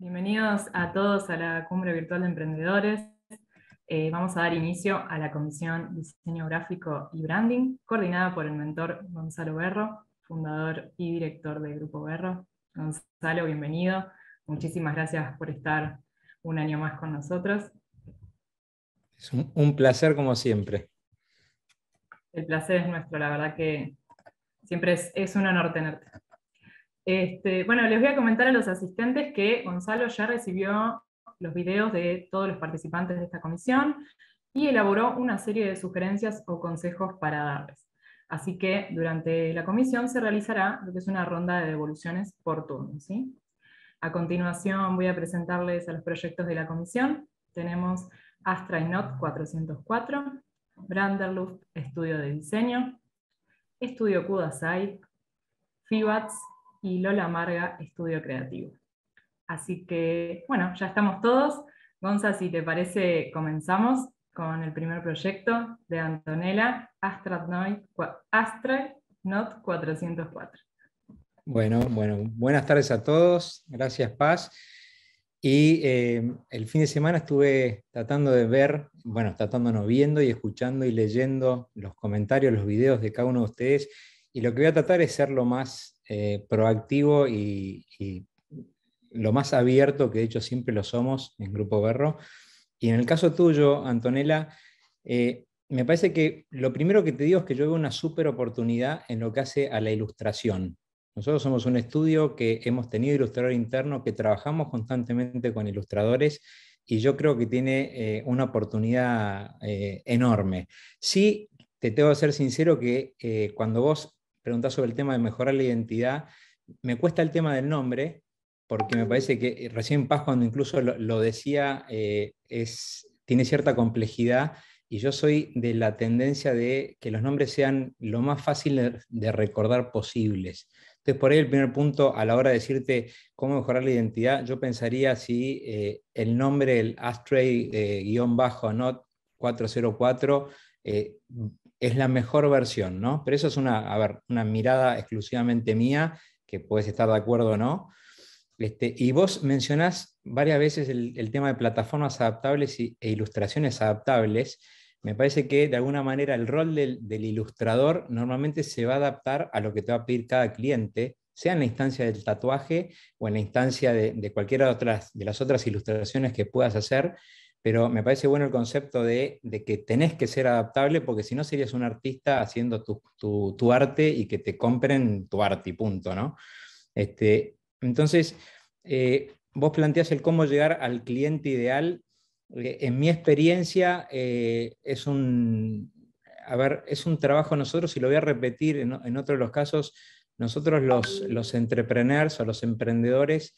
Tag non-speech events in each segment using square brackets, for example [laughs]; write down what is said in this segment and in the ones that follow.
Bienvenidos a todos a la Cumbre Virtual de Emprendedores. Eh, vamos a dar inicio a la Comisión Diseño Gráfico y Branding, coordinada por el mentor Gonzalo Berro, fundador y director del Grupo Berro. Gonzalo, bienvenido. Muchísimas gracias por estar un año más con nosotros. Es un placer como siempre. El placer es nuestro, la verdad que siempre es, un honor tenerte. Este, bueno, les voy a comentar a los asistentes que Gonzalo ya recibió los videos de todos los participantes de esta comisión y elaboró una serie de sugerencias o consejos para darles. Así que durante la comisión se realizará lo que es una ronda de devoluciones por turno. A continuación voy a presentarles a los proyectos de la comisión. Tenemos Astra y Not 404, Branderluft, estudio de diseño, estudio Kudasai, FIBATS y Lola Marga, estudio creativo. Así que, bueno, ya estamos todos. Gonza, si te parece, comenzamos con el primer proyecto de Antonella, Astronaut 404. Bueno, bueno, buenas tardes a todos. Gracias, Paz. Y eh, el fin de semana estuve tratando de ver, bueno, tratando viendo y escuchando y leyendo los comentarios, los videos de cada uno de ustedes. Y lo que voy a tratar es ser lo más eh, proactivo y, lo más abierto, que de hecho siempre lo somos en Grupo Berro. Y en el caso tuyo, Antonella, eh, me parece que lo primero que te digo es que yo veo una súper oportunidad en lo que hace a la ilustración. Nosotros somos un estudio que hemos tenido ilustrador interno, que trabajamos constantemente con ilustradores y yo creo que tiene eh, una oportunidad enorme. Sí, te tengo que ser sincero que cuando vos preguntás sobre el tema de mejorar la identidad, me cuesta el tema del nombre, porque me parece que recién Paz cuando incluso lo, decía, es, tiene cierta complejidad y yo soy de la tendencia de que los nombres sean lo más fáciles de recordar posibles. Entonces, por ahí el primer punto, a la hora de decirte cómo mejorar la identidad, yo pensaría si eh, el nombre, el Astray-Not 404, eh, es la mejor versión, ¿no? Pero eso es una, ver, una mirada exclusivamente mía, que puedes estar de acuerdo o no. Este, y vos mencionás varias veces el, tema de plataformas adaptables e ilustraciones adaptables me parece que de alguna manera el rol del, ilustrador normalmente se va a adaptar a lo que te va a pedir cada cliente, sea en la instancia del tatuaje o en la instancia de, cualquiera de, otras, de las otras ilustraciones que puedas hacer, pero me parece bueno el concepto de, que tenés que ser adaptable porque si no serías un artista haciendo tu, arte y que te compren tu arte y punto, ¿no? Este, entonces, eh, vos planteás el cómo llegar al cliente ideal eh, en mi experiencia eh, es, un, a ver, es un trabajo nosotros, y lo voy a repetir en, en otros los casos, nosotros los, los entrepreneurs o los emprendedores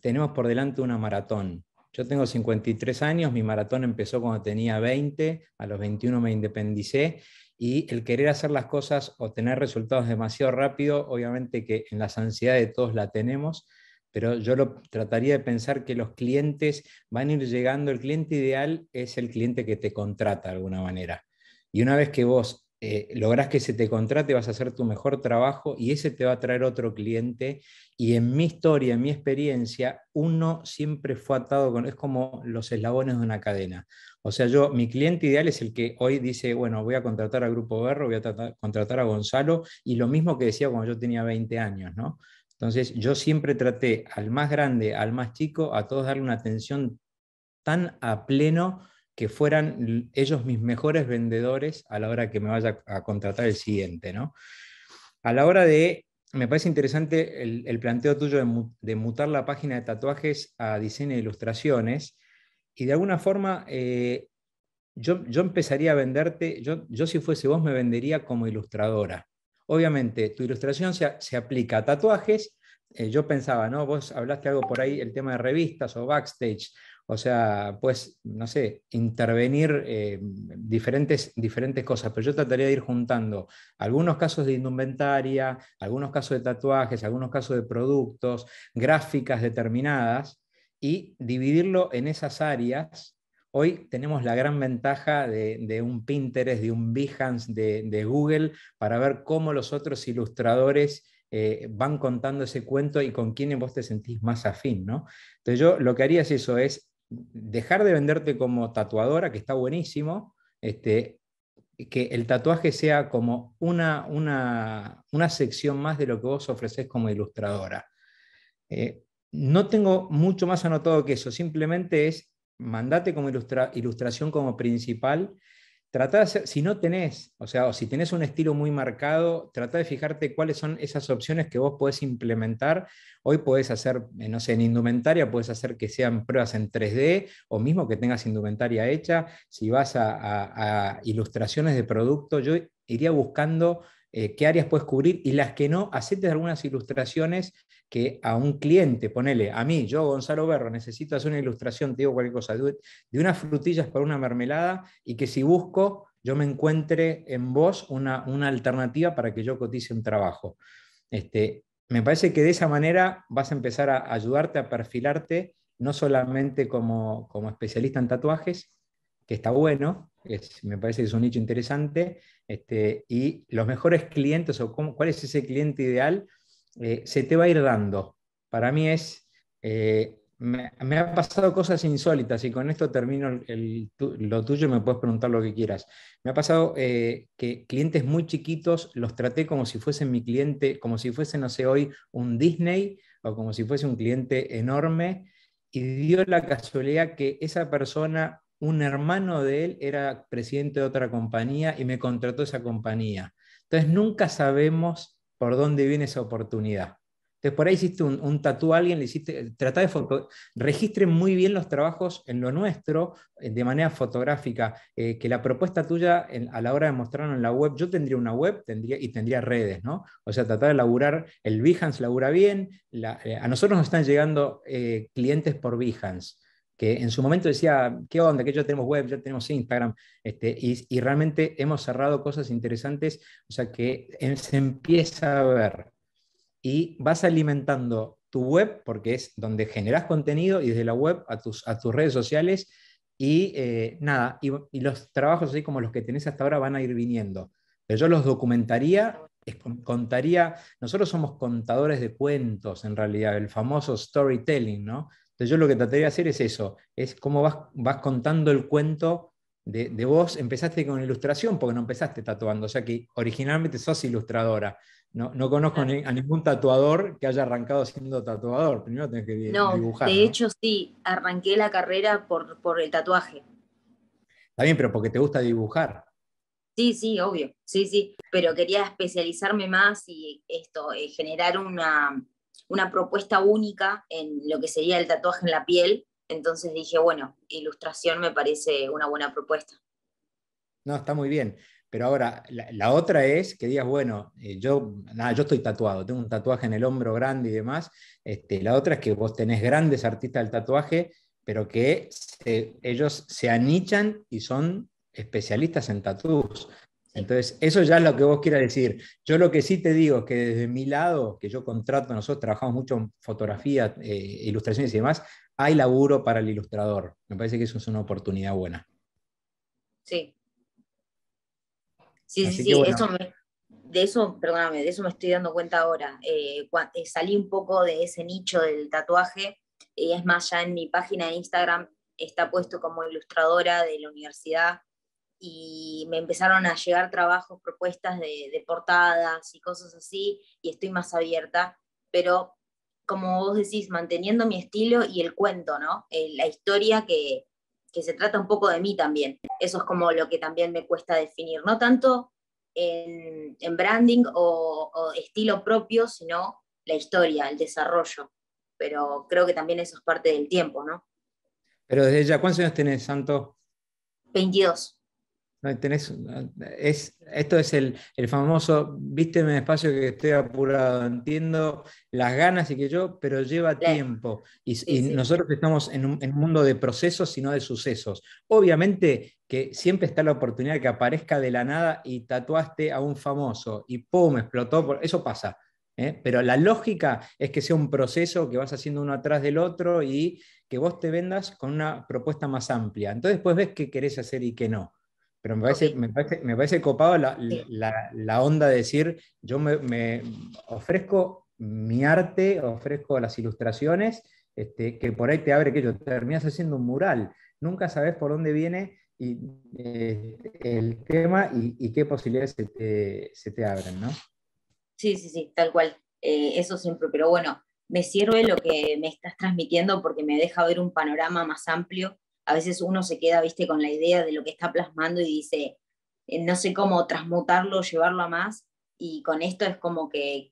tenemos por delante una maratón. Yo tengo 53 años, mi maratón empezó cuando tenía 20, a los 21 me independicé y el querer hacer las cosas o tener resultados demasiado rápido, obviamente que en las ansiedades de todos la tenemos, pero yo lo trataría de pensar que los clientes van a ir llegando, el cliente ideal es el cliente que te contrata de alguna manera. Y una vez que vos eh, lográs que se te contrate, vas a hacer tu mejor trabajo y ese te va a traer otro cliente. Y en mi historia, en mi experiencia, uno siempre fue atado con, es como los eslabones de una cadena. O sea, yo, mi cliente ideal es el que hoy dice, bueno, voy a contratar a Grupo Berro, voy a contratar a Gonzalo, y lo mismo que decía cuando yo tenía 20 años, ¿no? Entonces, yo siempre traté al más grande, al más chico, a todos darle una atención tan a pleno que fueran ellos mis mejores vendedores a la hora que me vaya a contratar el siguiente. ¿no? A la hora de, me parece interesante el, planteo tuyo de, mutar la página de tatuajes a diseño de ilustraciones, y de alguna forma eh, yo, yo, empezaría a venderte, yo, yo si fuese vos me vendería como ilustradora. Obviamente, tu ilustración se, aplica a tatuajes. Eh, yo pensaba, ¿no? Vos hablaste algo por ahí, el tema de revistas o backstage. O sea, pues, no sé, intervenir eh, diferentes, diferentes cosas, pero yo trataría de ir juntando algunos casos de indumentaria, algunos casos de tatuajes, algunos casos de productos, gráficas determinadas y dividirlo en esas áreas Hoy tenemos la gran ventaja de, un Pinterest, de un Behance, de, Google, para ver cómo los otros ilustradores eh, van contando ese cuento y con quién vos te sentís más afín, ¿no? Entonces yo lo que haría es eso, es dejar de venderte como tatuadora, que está buenísimo, este, que el tatuaje sea como una, una, sección más de lo que vos ofreces como ilustradora. Eh, no tengo mucho más anotado que eso, simplemente es mandate como ilustración como principal Trata de si no tenés, o sea, o si tenés un estilo muy marcado, trata de fijarte cuáles son esas opciones que vos podés implementar. Hoy podés hacer, eh, no sé, en indumentaria, puedes hacer que sean pruebas en 3D o mismo que tengas indumentaria hecha. Si vas a, ilustraciones de producto, yo iría buscando eh, qué áreas puedes cubrir y las que no, aceptes algunas ilustraciones que a un cliente, ponele, a mí, yo, Gonzalo Berro, necesito hacer una ilustración, te digo cualquier cosa, de, unas frutillas para una mermelada y que si busco, yo me encuentre en vos una, una alternativa para que yo cotice un trabajo. Este, me parece que de esa manera vas a empezar a ayudarte a perfilarte, no solamente como, como especialista en tatuajes, que está bueno, me parece que es un nicho interesante, este, y los mejores clientes o cuál es ese cliente ideal, eh, se te va a ir dando. Para mí es, eh, me, me, ha pasado cosas insólitas y con esto termino lo tuyo, me puedes preguntar lo que quieras. Me ha pasado eh, que clientes muy chiquitos los traté como si fuesen mi cliente, como si fuese, no sé, hoy un Disney o como si fuese un cliente enorme y dio la casualidad que esa persona, un hermano de él, era presidente de otra compañía y me contrató esa compañía. Entonces nunca sabemos por dónde viene esa oportunidad. Entonces, por ahí hiciste un, un tatú a alguien, le hiciste, trata de foto, registre muy bien los trabajos en lo nuestro, eh, de manera fotográfica, eh, que la propuesta tuya a la hora de mostrarlo en la web, yo tendría una web tendría, y tendría redes, ¿no? O sea, tratar de laburar, el Behance labura bien, eh, a nosotros nos están llegando clientes por Behance que en su momento decía, ¿qué onda? Que ya tenemos web, ya tenemos Instagram, este, y, realmente hemos cerrado cosas interesantes, o sea que se empieza a ver. Y vas alimentando tu web, porque es donde generas contenido, y desde la web a tus, a tus redes sociales, y eh, nada, y, los trabajos así como los que tenés hasta ahora van a ir viniendo. Pero yo los documentaría, contaría, nosotros somos contadores de cuentos en realidad, el famoso storytelling, ¿no? Entonces yo lo que trataría de hacer es eso, es cómo vas, vas contando el cuento de, vos. Empezaste con ilustración porque no empezaste tatuando, o sea que originalmente sos ilustradora. No, no conozco a ningún tatuador que haya arrancado siendo tatuador. Primero tenés que no, dibujar. De hecho, sí, arranqué la carrera por, por el tatuaje. Está bien, pero porque te gusta dibujar. Sí, sí, obvio, sí, sí, pero quería especializarme más y esto, eh, generar una, una propuesta única en lo que sería el tatuaje en la piel. Entonces dije, bueno, ilustración me parece una buena propuesta. No, está muy bien. Pero ahora, la, otra es que digas, bueno, eh, yo, nada, yo estoy tatuado, tengo un tatuaje en el hombro grande y demás. Este, la otra es que vos tenés grandes artistas del tatuaje, pero que ellos se anichan y son especialistas en tatuajes. Entonces, eso ya es lo que vos quieras decir. Yo lo que sí te digo es que desde mi lado, que yo contrato, nosotros trabajamos mucho en fotografía, eh, ilustraciones y demás, hay laburo para el ilustrador. Me parece que eso es una oportunidad buena. Sí. Sí, sí, sí, de eso, perdóname, de eso me estoy dando cuenta ahora. Eh, eh, salí un poco de ese nicho del tatuaje, y es más, ya en mi página de Instagram está puesto como ilustradora de la universidad y me empezaron a llegar trabajos, propuestas de, portadas y cosas así, y estoy más abierta, pero como vos decís, manteniendo mi estilo y el cuento, ¿no? Eh, la historia que, se trata un poco de mí también. Eso es como lo que también me cuesta definir, no tanto en, branding o, o, estilo propio, sino la historia, el desarrollo. Pero creo que también eso es parte del tiempo, ¿no? Pero desde ya, ¿cuántos años tenés, Santo? 22 es, esto es el, famoso, vísteme espacio que estoy apurado, entiendo las ganas y que yo, pero lleva tiempo. Y, nosotros estamos en un, mundo de procesos y no de sucesos. Obviamente que siempre está la oportunidad de que aparezca de la nada y tatuaste a un famoso y ¡pum! explotó. Por, eso pasa. ¿eh? Pero la lógica es que sea un proceso que vas haciendo uno atrás del otro y que vos te vendas con una propuesta más amplia. Entonces después ves qué querés hacer y qué no. Pero me parece, me parece, me parece copado la, la, la, onda de decir, yo me, me, ofrezco mi arte, ofrezco las ilustraciones, este, que por ahí te abre que yo terminas haciendo un mural. Nunca sabes por dónde viene y, eh, el tema y, y, qué posibilidades se te, se te, abren, ¿no? Sí, sí, sí, tal cual. Eh, eso siempre, pero bueno, me sirve lo que me estás transmitiendo porque me deja ver un panorama más amplio a veces uno se queda, viste, con la idea de lo que está plasmando y dice, eh, no sé cómo transmutarlo, llevarlo a más, y con esto es como que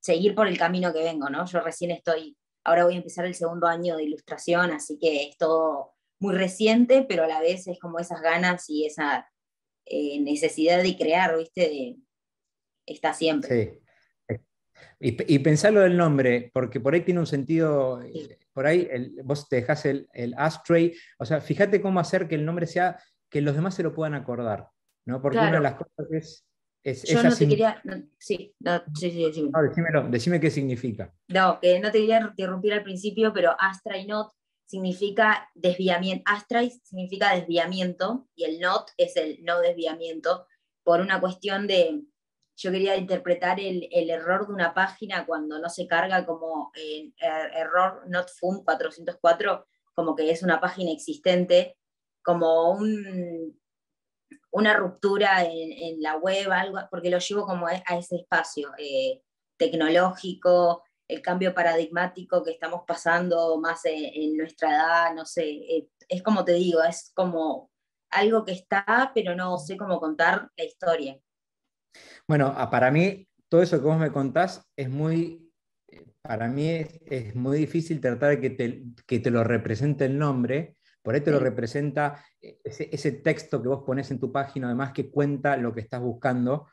seguir por el camino que vengo, ¿no? Yo recién estoy, ahora voy a empezar el segundo año de ilustración, así que es todo muy reciente, pero a la vez es como esas ganas y esa eh, necesidad de crear, viste, de, está siempre. Sí. Y, y pensarlo del nombre, porque por ahí tiene un sentido por ahí vos te dejas el, el, ashtray, o sea, fíjate cómo hacer que el nombre sea, que los demás se lo puedan acordar, ¿no? Porque una de las cosas es... es Yo no te quería, sí, sí, sí, decime. No, decime qué significa. No, que no te quería interrumpir al principio, pero astray not significa desviamiento, astray significa desviamiento y el not es el no desviamiento por una cuestión de, yo quería interpretar el, error de una página cuando no se carga como eh, er, error not found 404, como que es una página existente, como un, una ruptura en, la web, algo, porque lo llevo como a ese espacio eh, tecnológico, el cambio paradigmático que estamos pasando más en, nuestra edad, no sé, eh, es como te digo, es como algo que está, pero no sé cómo contar la historia. Bueno, para mí, todo eso que vos me contás es muy, para mí es, muy difícil tratar de que te, que te, lo represente el nombre, por ahí te lo representa ese, texto que vos pones en tu página, además que cuenta lo que estás buscando,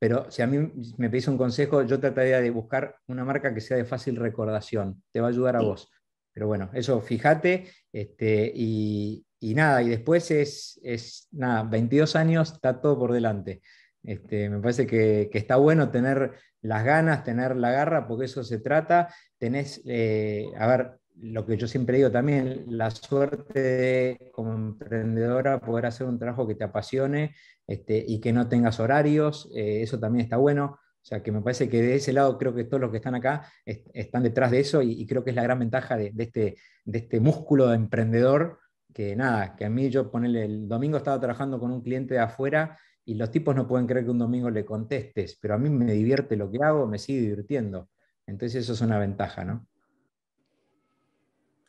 pero si a mí me pedís un consejo, yo trataría de buscar una marca que sea de fácil recordación, te va a ayudar a vos. Pero bueno, eso fíjate, este, y, y, nada, y después es, es, nada, 22 años, está todo por delante. Este, me parece que, está bueno tener las ganas, tener la garra, porque eso se trata. Tenés, eh, a ver, lo que yo siempre digo también, la suerte de, como emprendedora, poder hacer un trabajo que te apasione este, y que no tengas horarios, eh, eso también está bueno. O sea, que me parece que de ese lado creo que todos los que están acá están detrás de eso y, creo que es la gran ventaja de, este, de este músculo de emprendedor que nada, que a mí yo ponerle el domingo estaba trabajando con un cliente de afuera y los tipos no pueden creer que un domingo le contestes, pero a mí me divierte lo que hago, me sigue divirtiendo. Entonces eso es una ventaja, ¿no?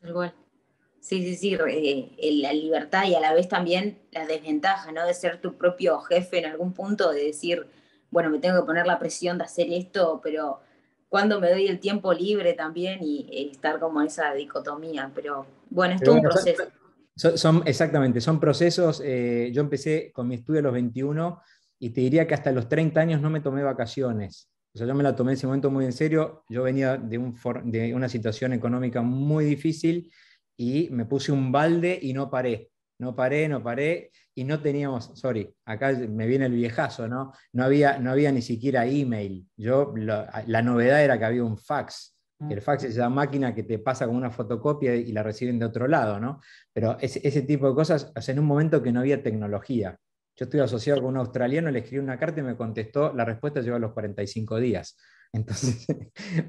Igual. Sí, sí, sí, eh, la libertad y a la vez también la desventaja, ¿no? De ser tu propio jefe en algún punto, de decir, bueno, me tengo que poner la presión de hacer esto, pero cuando me doy el tiempo libre también y, eh, estar como esa dicotomía. Pero bueno, es todo un proceso. Son, exactamente, son procesos. Eh, yo empecé con mi estudio a los 21 y te diría que hasta los 30 años no me tomé vacaciones. O sea, yo me la tomé en ese momento muy en serio. Yo venía de, un de una situación económica muy difícil y me puse un balde y no paré. No paré, no paré y no teníamos, sorry, acá me viene el viejazo, ¿no? No había, no había ni siquiera email. Yo, la novedad era que había un fax el fax es esa máquina que te pasa con una fotocopia y la reciben de otro lado, ¿no? Pero ese, ese tipo de cosas, o en un momento que no había tecnología. Yo estoy asociado con un australiano, le escribí una carta y me contestó, la respuesta llegó a los 45 días. [laughs] Entonces,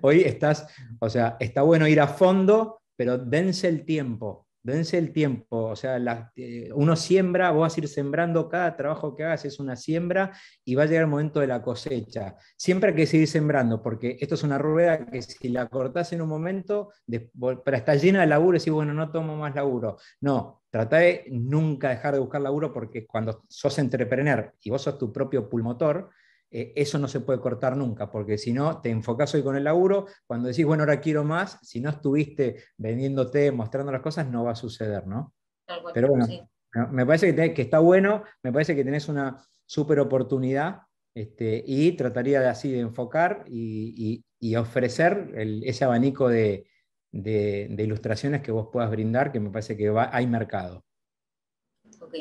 hoy estás, o sea, está bueno ir a fondo, pero dense el tiempo, dense el tiempo, o sea, eh, uno siembra, vos vas a ir sembrando, cada trabajo que hagas es una siembra y va a llegar el momento de la cosecha. Siempre hay que seguir sembrando, porque esto es una rueda que si la cortás en un momento, para estar llena de laburo, decís, bueno, no tomo más laburo. No, trata de nunca dejar de buscar laburo, porque cuando sos entrepreneur y vos sos tu propio pulmotor, eh, eso no se puede cortar nunca, porque si no, te enfocas hoy con el laburo, cuando decís, bueno, ahora quiero más, si no estuviste vendiéndote, mostrando las cosas, no va a suceder, ¿no? Pero bueno, me parece que, está bueno, me parece que tenés una súper oportunidad este, y trataría de así de enfocar y, ofrecer ese abanico de, ilustraciones que vos puedas brindar, que me parece que hay mercado. Ok,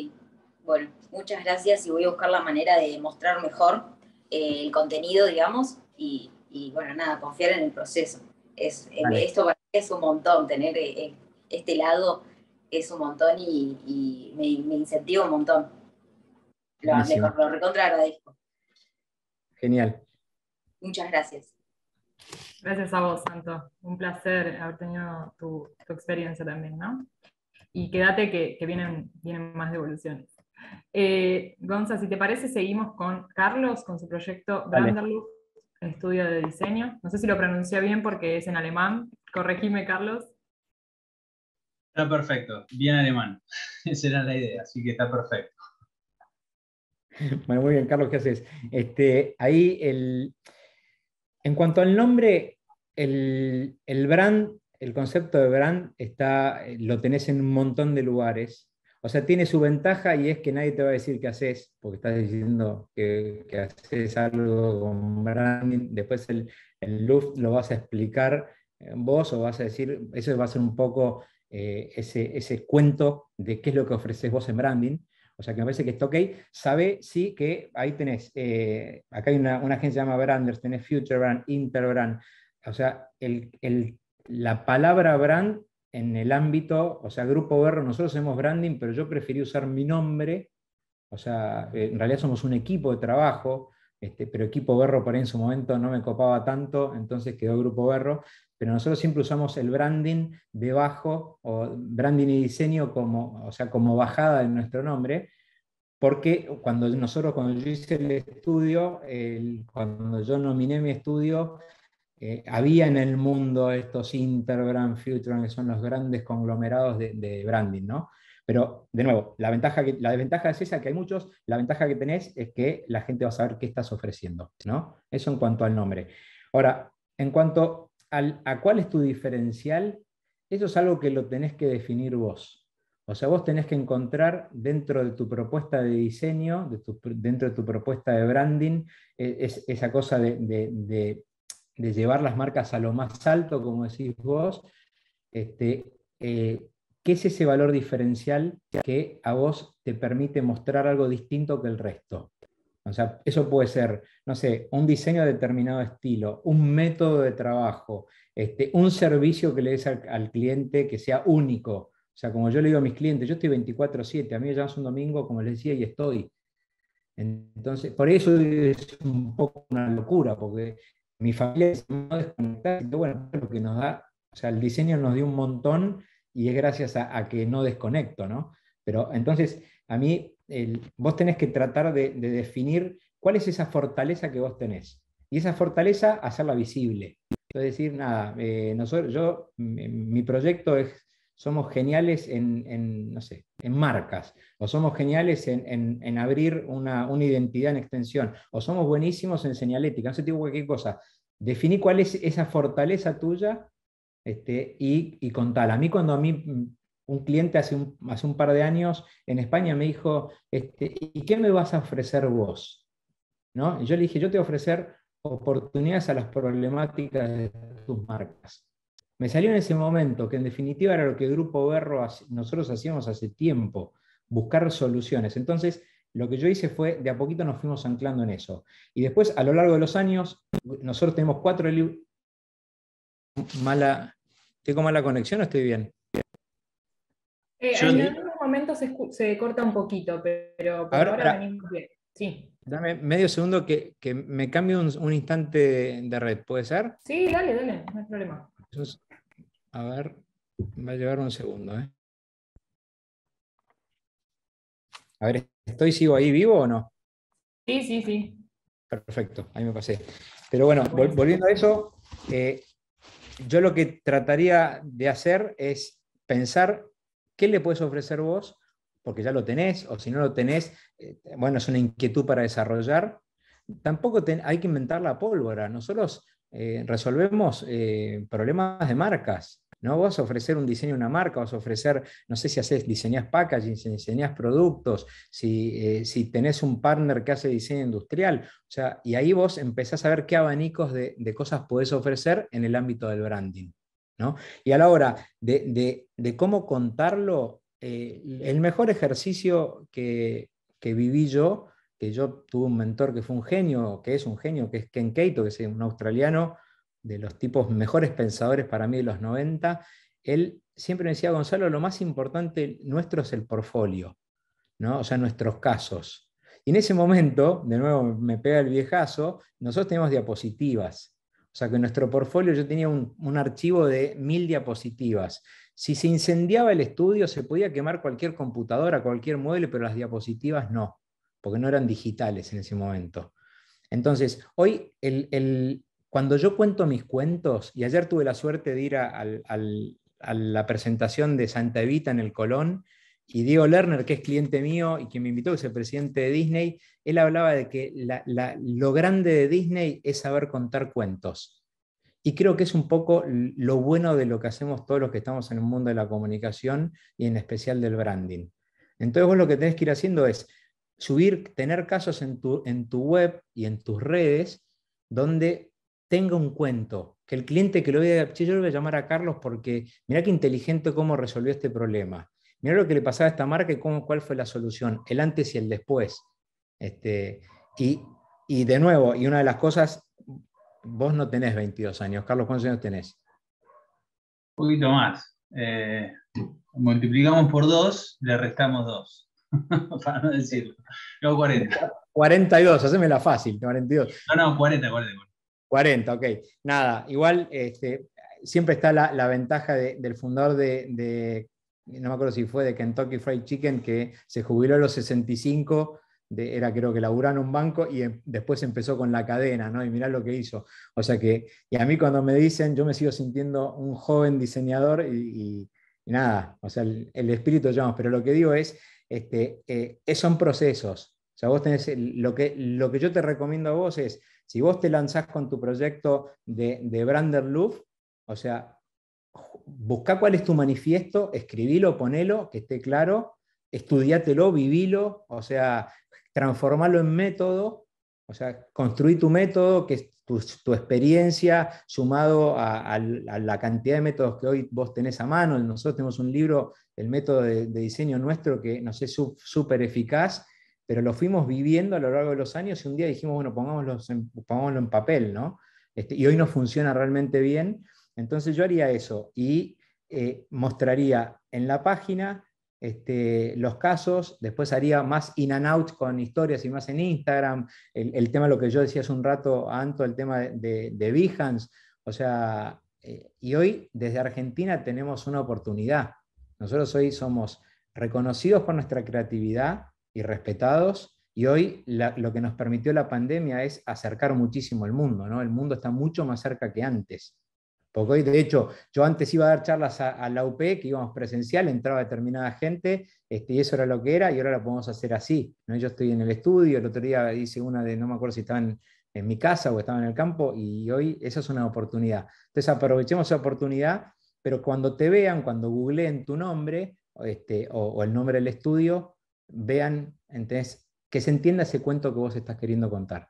bueno, muchas gracias y voy a buscar la manera de mostrar mejor el contenido, digamos, y, bueno, nada, confiar en el proceso. Es, Esto es un montón, tener eh, este lado es un montón y, me, incentiva un montón. lo, recontra agradezco. Genial. Muchas gracias. Gracias a vos, Santo. Un placer haber tenido tu, experiencia también, ¿no? Y quédate que, vienen, vienen más devoluciones. Eh, Gonza, si te parece, seguimos con Carlos, con su proyecto Branderlook, estudio de diseño. No sé si lo pronuncié bien porque es en alemán. Corregime, Carlos. Está perfecto, bien alemán. [laughs] Esa era la idea, así que está perfecto. Bueno, muy bien, Carlos, ¿qué haces? Este, ahí, el, en cuanto al nombre, el, el, brand, el concepto de brand está, lo tenés en un montón de lugares. O sea, tiene su ventaja y es que nadie te va a decir qué haces, porque estás diciendo que, haces algo con branding. Después el, el Luft lo vas a explicar vos o vas a decir, eso va a ser un poco eh, ese, ese cuento de qué es lo que ofreces vos en branding. O sea que me parece que está ok. Sabe, sí, que ahí tenés, eh, acá hay una, una, agencia que llama Branders, tenés Future Brand, Interbrand. O sea, el, el, la palabra brand en el ámbito, o sea, Grupo Berro, nosotros hacemos branding, pero yo preferí usar mi nombre. O sea, eh, en realidad somos un equipo de trabajo, este, pero equipo Berro por ahí en su momento no me copaba tanto, entonces quedó Grupo Berro pero nosotros siempre usamos el branding debajo, o branding y diseño como, o sea, como bajada de nuestro nombre, porque cuando nosotros, cuando yo hice el estudio, cuando yo nominé mi estudio, eh, había en el mundo estos Interbrand, Futurebrand, que son los grandes conglomerados de, branding, ¿no? Pero, de nuevo, la, ventaja que, la desventaja es esa, que hay muchos, la ventaja que tenés es que la gente va a saber qué estás ofreciendo, ¿no? Eso en cuanto al nombre. Ahora, en cuanto a cuál es tu diferencial, eso es algo que lo tenés que definir vos. O sea, vos tenés que encontrar dentro de tu propuesta de diseño, dentro de tu propuesta de branding, e, esa cosa de, llevar las marcas a lo más alto, como decís vos. Este, eh, ¿Qué es ese valor diferencial que a vos te permite mostrar algo distinto que el resto? O sea, eso puede ser, no sé, un diseño de determinado estilo, un método de trabajo, este, un servicio que le des al, cliente que sea único. O sea, como yo le digo a mis clientes, yo estoy 24/7, a mí me llamas un domingo, como les decía, y estoy. Entonces, por eso es un poco una locura, porque mi familia no desconectar, bueno, lo que nos da, o sea, el diseño nos dio un montón y es gracias a, a que no desconecto, ¿no? Pero entonces, a mí vos tenés que tratar de, definir cuál es esa fortaleza que vos tenés. Y esa fortaleza, hacerla visible. Es decir, nada, eh, nosotros, yo, mi proyecto es, somos geniales en, no sé, en marcas, o somos geniales en, abrir una, identidad en extensión, o somos buenísimos en señalética, no sé, digo cualquier cosa. Definí cuál es esa fortaleza tuya este, y, y contala. A mí cuando a mí un cliente hace un, hace un par de años en España me dijo, este, ¿y qué me vas a ofrecer vos? ¿No? Y yo le dije, yo te voy a ofrecer oportunidades a las problemáticas de tus marcas. Me salió en ese momento que en definitiva era lo que el Grupo Berro nosotros hacíamos hace tiempo, buscar soluciones. Entonces, lo que yo hice fue, de a poquito nos fuimos anclando en eso. Y después, a lo largo de los años, nosotros tenemos cuatro libros... Mala... ¿Tengo mala conexión o estoy bien? Eh, en algunos momentos se, corta un poquito, pero por ahora, venimos bien. Sí. Dame medio segundo que, me cambie un, instante de red, ¿puede ser? Sí, dale, dale, no hay problema. A ver, va a llevar un segundo. ¿eh? A ver, ¿estoy sigo ahí vivo o no? Sí, sí, sí. Perfecto, ahí me pasé. Pero bueno, volviendo a eso, eh, yo lo que trataría de hacer es pensar ¿Qué le puedes ofrecer vos? Porque ya lo tenés, o si no lo tenés, eh, bueno, es una inquietud para desarrollar. Tampoco hay que inventar la pólvora. Nosotros eh, resolvemos problemas de marcas. ¿No? Vas a ofrecer un diseño de una marca, vas a ofrecer, no sé si haces, diseñas packaging, si diseñas productos, si, si, tenés un partner que hace diseño industrial. O sea, y ahí vos empezás a ver qué abanicos de, de cosas podés ofrecer en el ámbito del branding. Y a la hora de, cómo contarlo, eh, el mejor ejercicio que, viví yo, que yo tuve un mentor que fue un genio, que es un genio, que es Ken Keito, que es un australiano de los tipos mejores pensadores para mí de los 90, él siempre me decía, Gonzalo, lo más importante nuestro es el portfolio, ¿no? o sea, nuestros casos. Y en ese momento, de nuevo me pega el viejazo, nosotros teníamos diapositivas. O sea que en nuestro portfolio yo tenía un, un archivo de mil diapositivas. Si se incendiaba el estudio, se podía quemar cualquier computadora, cualquier mueble, pero las diapositivas no, porque no eran digitales en ese momento. Entonces, hoy, cuando yo cuento mis cuentos, y ayer tuve la suerte de ir a, la presentación de Santa Evita en el Colón, y Diego Lerner, que es cliente mío y que me invitó, que es el presidente de Disney, él hablaba de que lo grande de Disney es saber contar cuentos. Y creo que es un poco lo bueno de lo que hacemos todos los que estamos en el mundo de la comunicación y en especial del branding. Entonces vos lo que tenés que ir haciendo es subir, tener casos en tu, en tu web y en tus redes donde tenga un cuento, que el cliente que lo vea, yo lo voy a llamar a Carlos porque mira qué inteligente cómo resolvió este problema. Mira lo que le pasaba a esta marca y cómo, cuál fue la solución, el antes y el después. Este, y, y de nuevo, y una de las cosas, vos no tenés 22 años. Carlos, ¿cuántos años tenés? Un poquito más. Eh, multiplicamos por dos, le restamos dos. [laughs] para no decirlo. No, 40. 42, haceme fácil, 42. No, no, 40, 40. 40, ok. Nada, igual este, siempre está la, ventaja del fundador de, no me acuerdo si fue de Kentucky Fried Chicken, que se jubiló a los 65, de, era creo que laburaba en un banco y em, después empezó con la cadena, ¿no? Y mirá lo que hizo. O sea que, y a mí cuando me dicen, yo me sigo sintiendo un joven diseñador y, nada, o sea, el, el espíritu llamamos, pero lo que digo es este, eh, son procesos. O sea, vos tenés, lo, que, lo que yo te recomiendo a vos es, si vos te lanzás con tu proyecto de, de Brander Loop, o sea, busca cuál es tu manifiesto, escribilo, ponelo, que esté claro, estudiátelo, vivilo, o sea, transformarlo en método, o sea, construí tu método, que es tu, experiencia sumado a, la cantidad de métodos que hoy vos tenés a mano. Nosotros tenemos un libro, el método de, diseño nuestro, que nos es súper eficaz, pero lo fuimos viviendo a lo largo de los años y un día dijimos, bueno, pongámoslo en, pongámoslo en papel, ¿no? Este, y hoy nos funciona realmente bien. Entonces yo haría eso y eh, mostraría en la página este, los casos, después haría más in and out con historias y más en Instagram, el, tema, lo que yo decía hace un rato, Anto, el tema de, de, Behance, o sea, eh, y hoy desde Argentina tenemos una oportunidad. Nosotros hoy somos reconocidos por nuestra creatividad y respetados, y hoy lo que nos permitió la pandemia es acercar muchísimo el mundo, ¿no? El mundo está mucho más cerca que antes. Porque hoy, de hecho, yo antes iba a dar charlas a, la UP, que íbamos presencial, entraba determinada gente, este, y eso era lo que era, y ahora lo podemos hacer así. ¿no? Yo estoy en el estudio, el otro día hice una de, no me acuerdo si estaban en mi casa o estaba en el campo, y hoy esa es una oportunidad. Entonces aprovechemos esa oportunidad, pero cuando te vean, cuando googleen tu nombre este, o, el nombre del estudio, vean, entonces, que se entienda ese cuento que vos estás queriendo contar.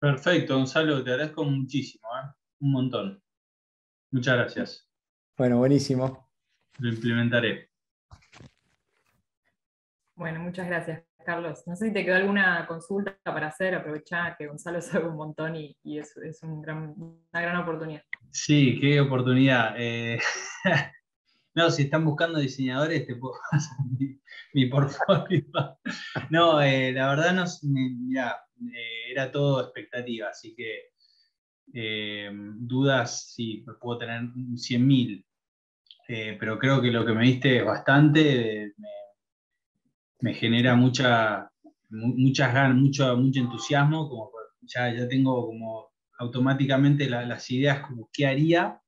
Perfecto, Gonzalo, te agradezco muchísimo, ¿eh? un montón. Muchas gracias. Bueno, buenísimo. Lo implementaré. Bueno, muchas gracias, Carlos. No sé si te quedó alguna consulta para hacer, aprovechar que Gonzalo sabe un montón y, es, una gran oportunidad. Sí, qué oportunidad. Eh, [laughs] no, si están buscando diseñadores, te puedo [laughs] pasar mi, portfolio. No, eh, la verdad, no, eh, era todo expectativa, así que eh, dudas, sí, puedo tener 100.000, eh, pero creo que lo que me diste es bastante, me, genera mucha, muchas ganas, mucho, mucho entusiasmo, como ya, ya tengo como automáticamente las ideas como qué haría,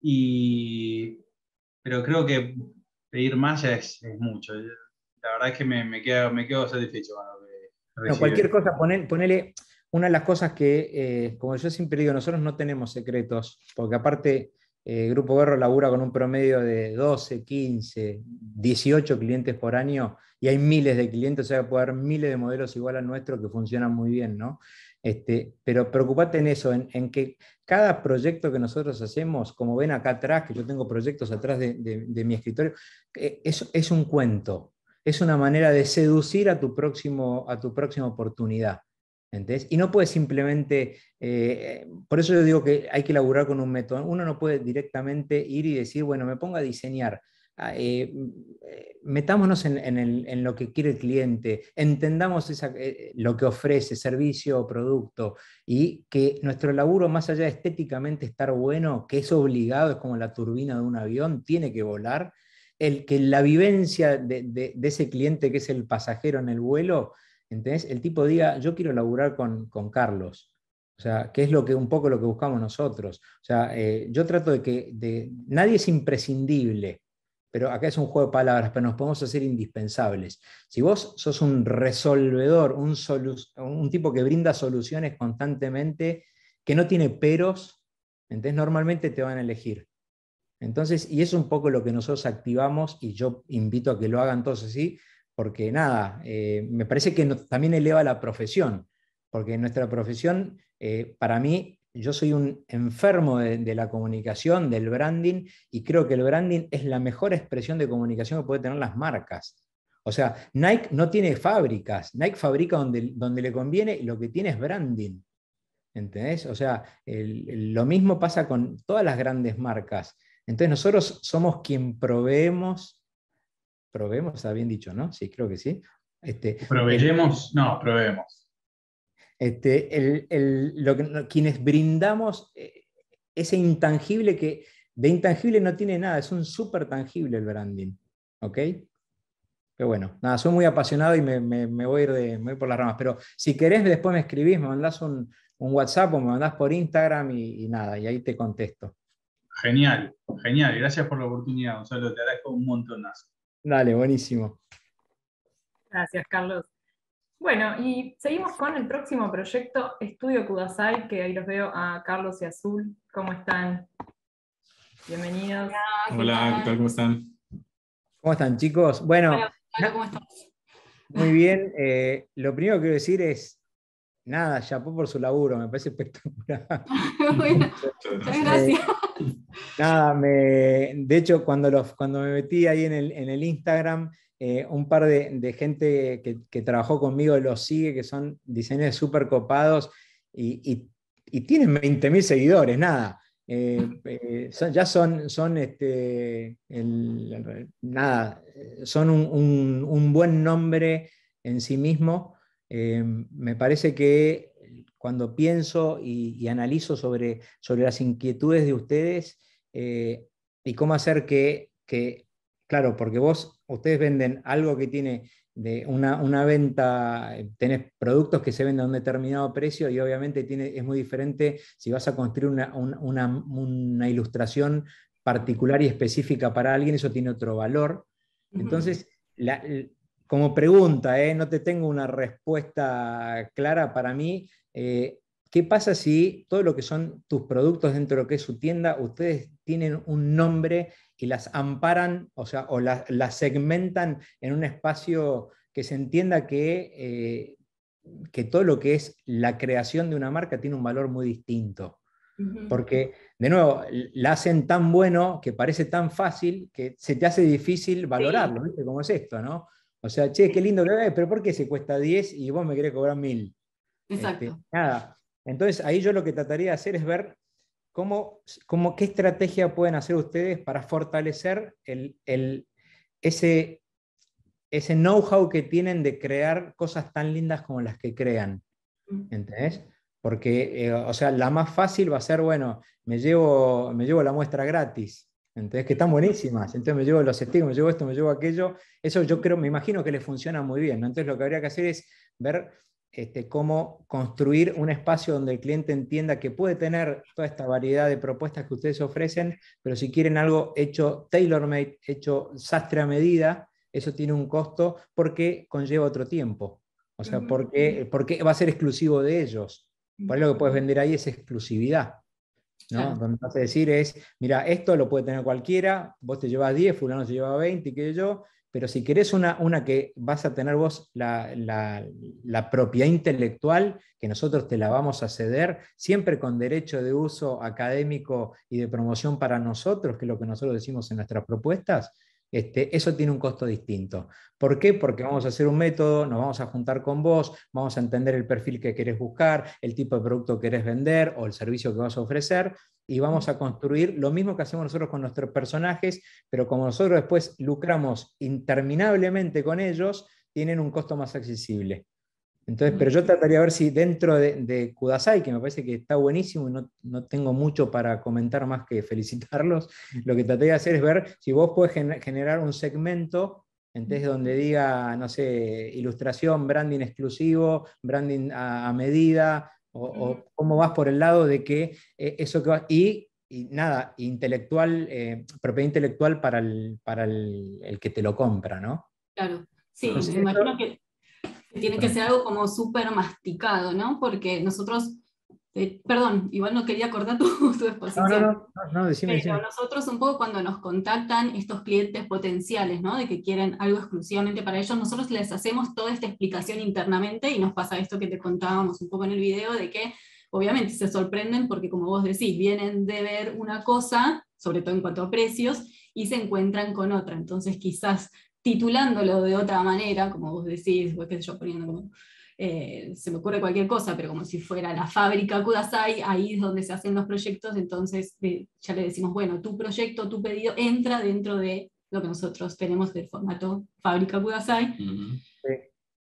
y, pero creo que pedir más ya es, mucho. La verdad es que me, quedo, me quedo satisfecho cualquier cosa, ponele, una de las cosas que, eh, como yo siempre digo, nosotros no tenemos secretos, porque aparte eh, Grupo Berro labura con un promedio de 12, 15, 18 clientes por año y hay miles de clientes, o sea, puede haber miles de modelos igual al nuestro que funcionan muy bien, ¿no? Este, pero preocupate en eso, en, que cada proyecto que nosotros hacemos, como ven acá atrás, que yo tengo proyectos atrás de, mi escritorio, eh, es, es un cuento, es una manera de seducir a tu, próximo, a tu próxima oportunidad. Y no puedes simplemente, eh, por eso yo digo que hay que elaborar con un método. Uno no puede directamente ir y decir, bueno, me pongo a diseñar. Ah, eh, eh, metámonos en, lo que quiere el cliente, entendamos eh, lo que ofrece, servicio o producto, y que nuestro laburo, más allá de estéticamente estar bueno, que es obligado, es como la turbina de un avión, tiene que volar, el, que la vivencia de, ese cliente que es el pasajero en el vuelo, ¿entendés? el tipo diga, yo quiero laburar con, Carlos. O sea, que es lo que, un poco lo que buscamos nosotros. O sea, yo trato de que de, nadie es imprescindible pero acá es un juego de palabras, pero nos podemos hacer indispensables. Si vos sos un resolvedor, un, un tipo que brinda soluciones constantemente, que no tiene peros, entonces normalmente te van a elegir. Entonces, y es un poco lo que nosotros activamos y yo invito a que lo hagan todos así, porque nada, eh, me parece que también eleva la profesión, porque nuestra profesión, eh, para mí, yo soy un enfermo de, la comunicación, del branding, y creo que el branding es la mejor expresión de comunicación que puede tener las marcas. O sea, Nike no tiene fábricas, Nike fabrica donde, donde le conviene y lo que tiene es branding. ¿Entendés? O sea, lo mismo pasa con todas las grandes marcas. Entonces nosotros somos quien proveemos, proveemos, está bien dicho, ¿no? Sí, creo que sí. Este, no, proveemos. Este, lo quienes brindamos eh, ese intangible que de intangible no tiene nada, es un súper tangible el branding. ¿Ok? Pero bueno, nada, soy muy apasionado y me, voy, a ir de, por las ramas. Pero si querés, después me escribís, me mandás un, WhatsApp o me mandás por Instagram y, nada, y ahí te contesto. Genial, genial. Gracias por la oportunidad, Gonzalo. Te agradezco un montonazo. Dale, buenísimo. Gracias, Carlos. Bueno, y seguimos con el próximo proyecto, Estudio Kudasai, que ahí los veo a Carlos y Azul. ¿Cómo están? Bienvenidos. Hola, ¿qué tal? ¿Cómo están? ¿Cómo están, chicos? Bueno, ¿cómo estás? Muy bien. Eh, lo primero que quiero decir es, nada, chapó por su laburo, me parece espectacular. [laughs] bueno, muchas gracias. Eh, nada, me, de hecho, cuando, los, cuando me metí ahí en el, en el Instagram, eh, un par de, gente que, trabajó conmigo los sigue, que son diseñadores súper copados y, tienen 20.000 seguidores, nada. Eh, eh, ya son, son, este, nada, son un, buen nombre en sí mismo. me parece que cuando pienso y, analizo sobre, sobre, las inquietudes de ustedes y cómo hacer que, que Claro, porque vos, ustedes venden algo que tiene de una, venta, tenés productos que se venden a un determinado precio y obviamente tiene, es muy diferente si vas a construir una, ilustración particular y específica para alguien, eso tiene otro valor. Entonces, como pregunta, ¿eh? no te tengo una respuesta clara para mí. Eh, ¿Qué pasa si todo lo que son tus productos dentro de lo que es su tienda, ustedes tienen un nombre y las amparan, o sea, o las, segmentan en un espacio que se entienda que, eh, que todo lo que es la creación de una marca tiene un valor muy distinto. Porque, de nuevo, la hacen tan bueno que parece tan fácil que se te hace difícil valorarlo, ¿viste? Como es esto, ¿no? O sea, che, qué lindo que ves, pero ¿por qué se cuesta 10 y vos me querés cobrar 1000? Exacto. Este, nada. Entonces, ahí yo lo que trataría de hacer es ver ¿Cómo, ¿Qué estrategia pueden hacer ustedes para fortalecer el, ese, ese know-how que tienen de crear cosas tan lindas como las que crean? ¿Entendés? Porque, eh, o sea, la más fácil va a ser, bueno, me llevo, me llevo la muestra gratis, ¿entendés? Que están buenísimas. Entonces me llevo los testigos, me llevo esto, me llevo aquello. Eso yo creo, me imagino que les funciona muy bien. Entonces lo que habría que hacer es ver este, cómo construir un espacio donde el cliente entienda que puede tener toda esta variedad de propuestas que ustedes ofrecen, pero si quieren algo hecho tailor-made, hecho sastre a medida, eso tiene un costo porque conlleva otro tiempo. O sea, porque, porque va a ser exclusivo de ellos. Por lo que puedes vender ahí es exclusividad. ¿no? Donde vas a decir es, mira, esto lo puede tener cualquiera, vos te llevas 10, fulano se lleva 20 y que yo, pero si querés una, una que vas a tener vos la, propiedad intelectual, que nosotros te la vamos a ceder, siempre con derecho de uso académico y de promoción para nosotros, que es lo que nosotros decimos en nuestras propuestas, este, eso tiene un costo distinto. ¿Por qué? Porque vamos a hacer un método, nos vamos a juntar con vos, vamos a entender el perfil que querés buscar, el tipo de producto que querés vender o el servicio que vas a ofrecer, y vamos a construir lo mismo que hacemos nosotros con nuestros personajes, pero como nosotros después lucramos interminablemente con ellos, tienen un costo más accesible. Entonces, pero yo trataría de ver si dentro de, Kudasai, que me parece que está buenísimo y no, no, tengo mucho para comentar más que felicitarlos, lo que trataría de hacer es ver si vos podés generar un segmento entonces, donde diga, no sé, ilustración, branding exclusivo, branding a, medida, o, cómo vas por el lado de que eh, eso que va. Y, nada, intelectual, eh, propiedad intelectual para, el, para el, que te lo compra, ¿no? Claro, sí, me imagino que tiene que ser algo como súper masticado, ¿no? Porque nosotros eh, perdón, igual no quería cortar [laughs] tu, exposición. No, no, no, no decime, Pero nosotros un poco cuando nos contactan estos clientes potenciales, ¿no? De que quieren algo exclusivamente para ellos, nosotros les hacemos toda esta explicación internamente y nos pasa esto que te contábamos un poco en el video, de que obviamente se sorprenden porque como vos decís, vienen de ver una cosa, sobre todo en cuanto a precios, y se encuentran con otra. Entonces quizás titulándolo de otra manera, como vos decís, o qué sé yo, poniendo como eh, se me ocurre cualquier cosa, pero como si fuera la fábrica Kudasai, ahí es donde se hacen los proyectos, entonces eh, ya le decimos, bueno, tu proyecto, tu pedido entra dentro de lo que nosotros tenemos del formato fábrica Kudasai.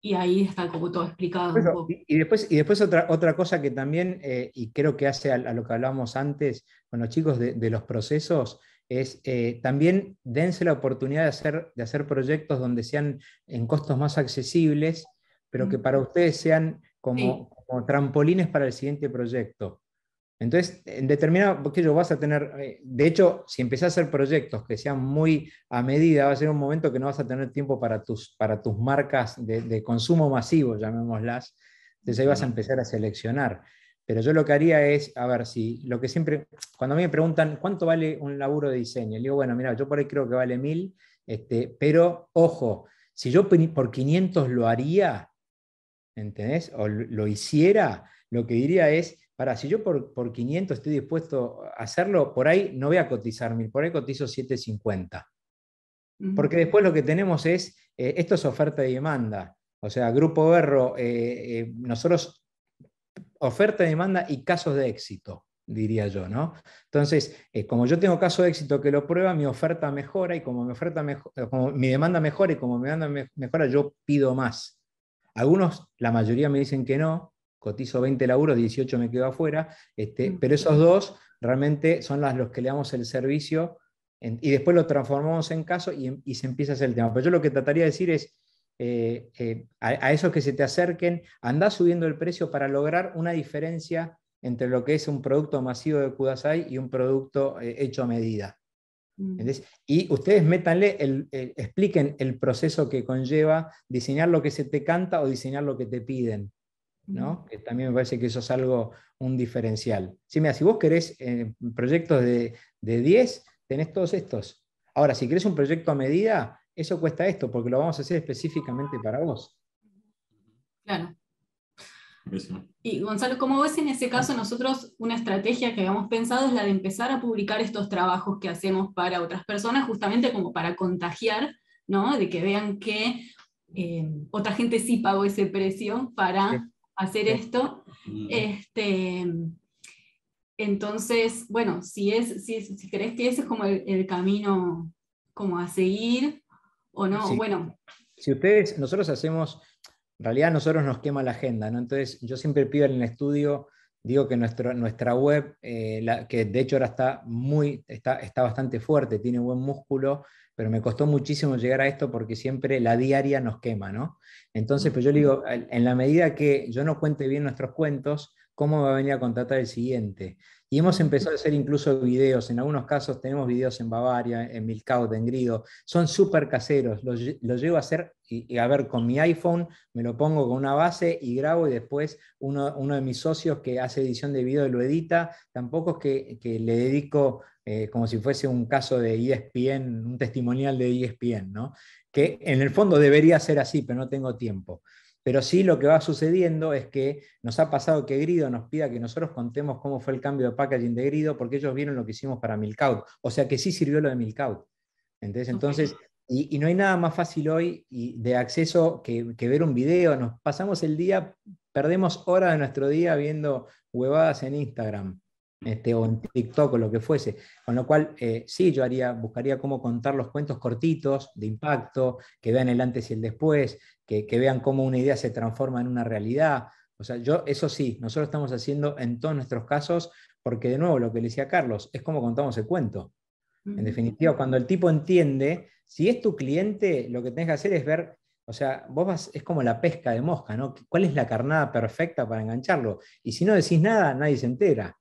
Y ahí está como todo explicado. un poco. Y, después, y después otra, otra cosa que también, eh, y creo que hace a, lo que hablábamos antes con los chicos de, de los procesos, es también dense la oportunidad de hacer, de hacer proyectos donde sean en costos más accesibles pero que para ustedes sean como, trampolines para el siguiente proyecto. Entonces, en determinado, porque yo vas a tener, eh, de hecho, si empezás a hacer proyectos que sean muy a medida, va a ser un momento que no vas a tener tiempo para tus, para tus marcas de, consumo masivo, llamémoslas. Entonces ahí vas a empezar a seleccionar. Pero yo lo que haría es, a ver, si lo que siempre, cuando a mí me preguntan cuánto vale un laburo de diseño, le digo, bueno, mira, yo por ahí creo que vale mil, este, pero ojo, si yo por 500 lo haría, ¿entendés? O lo hiciera, lo que diría es, para, si yo por, por 500 estoy dispuesto a hacerlo, por ahí no voy a cotizar mil, por ahí cotizo 750. Porque después lo que tenemos es, eh, esto es oferta y demanda. O sea, Grupo Berro, eh, eh, nosotros, oferta demanda y casos de éxito, diría yo, ¿no? Entonces, como yo tengo casos de éxito que lo prueba, mi oferta mejora y como mi, oferta como mi demanda mejora y como mi demanda mejora, yo pido más. Algunos, la mayoría me dicen que no, cotizo 20 laburos, 18 me quedo afuera, este, mm. pero esos dos realmente son los que le damos el servicio y después lo transformamos en caso y, se empieza a hacer el tema. Pero yo lo que trataría de decir es, eh, eh, a, esos que se te acerquen, anda subiendo el precio para lograr una diferencia entre lo que es un producto masivo de Kudasai y un producto eh, hecho a medida. Mm. Y ustedes métanle, el, expliquen el proceso que conlleva diseñar lo que se te canta o diseñar lo que te piden. ¿no? Mm. Que también me parece que eso es algo, un diferencial. si vos querés eh, proyectos de, de 10, tenés todos estos. Ahora, si querés un proyecto a medida, eso cuesta esto, porque lo vamos a hacer específicamente para vos. Claro. Y Gonzalo, como ves en ese caso, nosotros una estrategia que habíamos pensado es la de empezar a publicar estos trabajos que hacemos para otras personas, justamente como para contagiar, ¿no? De que vean que eh, otra gente sí pagó ese precio para hacer esto. Este, entonces, bueno, si, es, si, si crees que ese es como el, camino como a seguir o no, bueno. Si ustedes, nosotros hacemos en realidad nosotros nos quema la agenda, ¿no? Entonces yo siempre pido en el estudio, digo que nuestra web, eh, que de hecho ahora está, muy, está, está bastante fuerte, tiene buen músculo, pero me costó muchísimo llegar a esto porque siempre la diaria nos quema, ¿no? Entonces, pues yo le digo, en la medida que yo no cuente bien nuestros cuentos, ¿cómo va a venir a contratar el siguiente? Y hemos empezado a hacer incluso videos, en algunos casos tenemos videos en Bavaria, en Milcaut, en Grido, son súper caseros, los, llevo a hacer, y, a ver, con mi iPhone me lo pongo con una base y grabo y después uno, uno de mis socios que hace edición de video lo edita, tampoco es que, le dedico eh, como si fuese un caso de ESPN, un testimonial de ESPN, ¿no? que en el fondo debería ser así, pero no tengo tiempo. Pero sí lo que va sucediendo es que nos ha pasado que Grido nos pida que nosotros contemos cómo fue el cambio de packaging de Grido, porque ellos vieron lo que hicimos para Milkout. O sea que sí sirvió lo de Milkout. Entonces, entonces y, no hay nada más fácil hoy de acceso que, ver un video. Nos pasamos el día, perdemos horas de nuestro día viendo huevadas en Instagram. Este, o en TikTok o lo que fuese. Con lo cual, eh, sí, yo haría, buscaría cómo contar los cuentos cortitos, de impacto, que vean el antes y el después, que, vean cómo una idea se transforma en una realidad. O sea, yo, eso sí, nosotros estamos haciendo en todos nuestros casos, porque de nuevo, lo que le decía Carlos, es como contamos el cuento. En definitiva, cuando el tipo entiende, si es tu cliente, lo que tienes que hacer es ver o sea, vos vas, es como la pesca de mosca, ¿no? ¿Cuál es la carnada perfecta para engancharlo? Y si no decís nada, nadie se entera.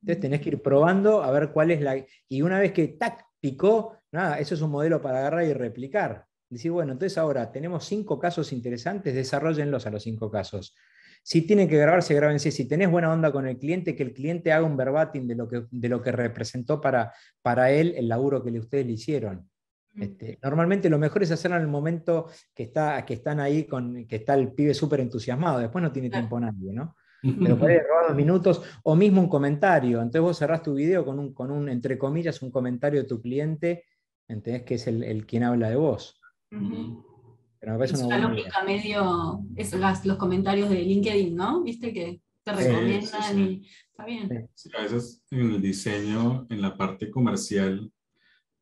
Entonces tenés que ir probando a ver cuál es la... Y una vez que, tac, picó, nada, eso es un modelo para agarrar y replicar. Decir, bueno, entonces ahora tenemos cinco casos interesantes, desarrollenlos a los cinco casos. Si tienen que grabarse, grábense. Si tenés buena onda con el cliente, que el cliente haga un verbatim de lo que, de lo que representó para, para él el laburo que ustedes le hicieron. Este, normalmente lo mejor es hacerlo en el momento que, está, que están ahí, con, que está el pibe súper entusiasmado, después no tiene tiempo nadie, ¿no? Pero puede robar dos minutos o mismo un comentario. Entonces vos cerrás tu video con un, con un, entre comillas, un comentario de tu cliente, ¿entendés? Que es el, el quien habla de vos. Pero me es una, lógica medio, es los comentarios de LinkedIn, ¿no? Viste que te recomiendan y está bien. a veces en el diseño, en la parte comercial,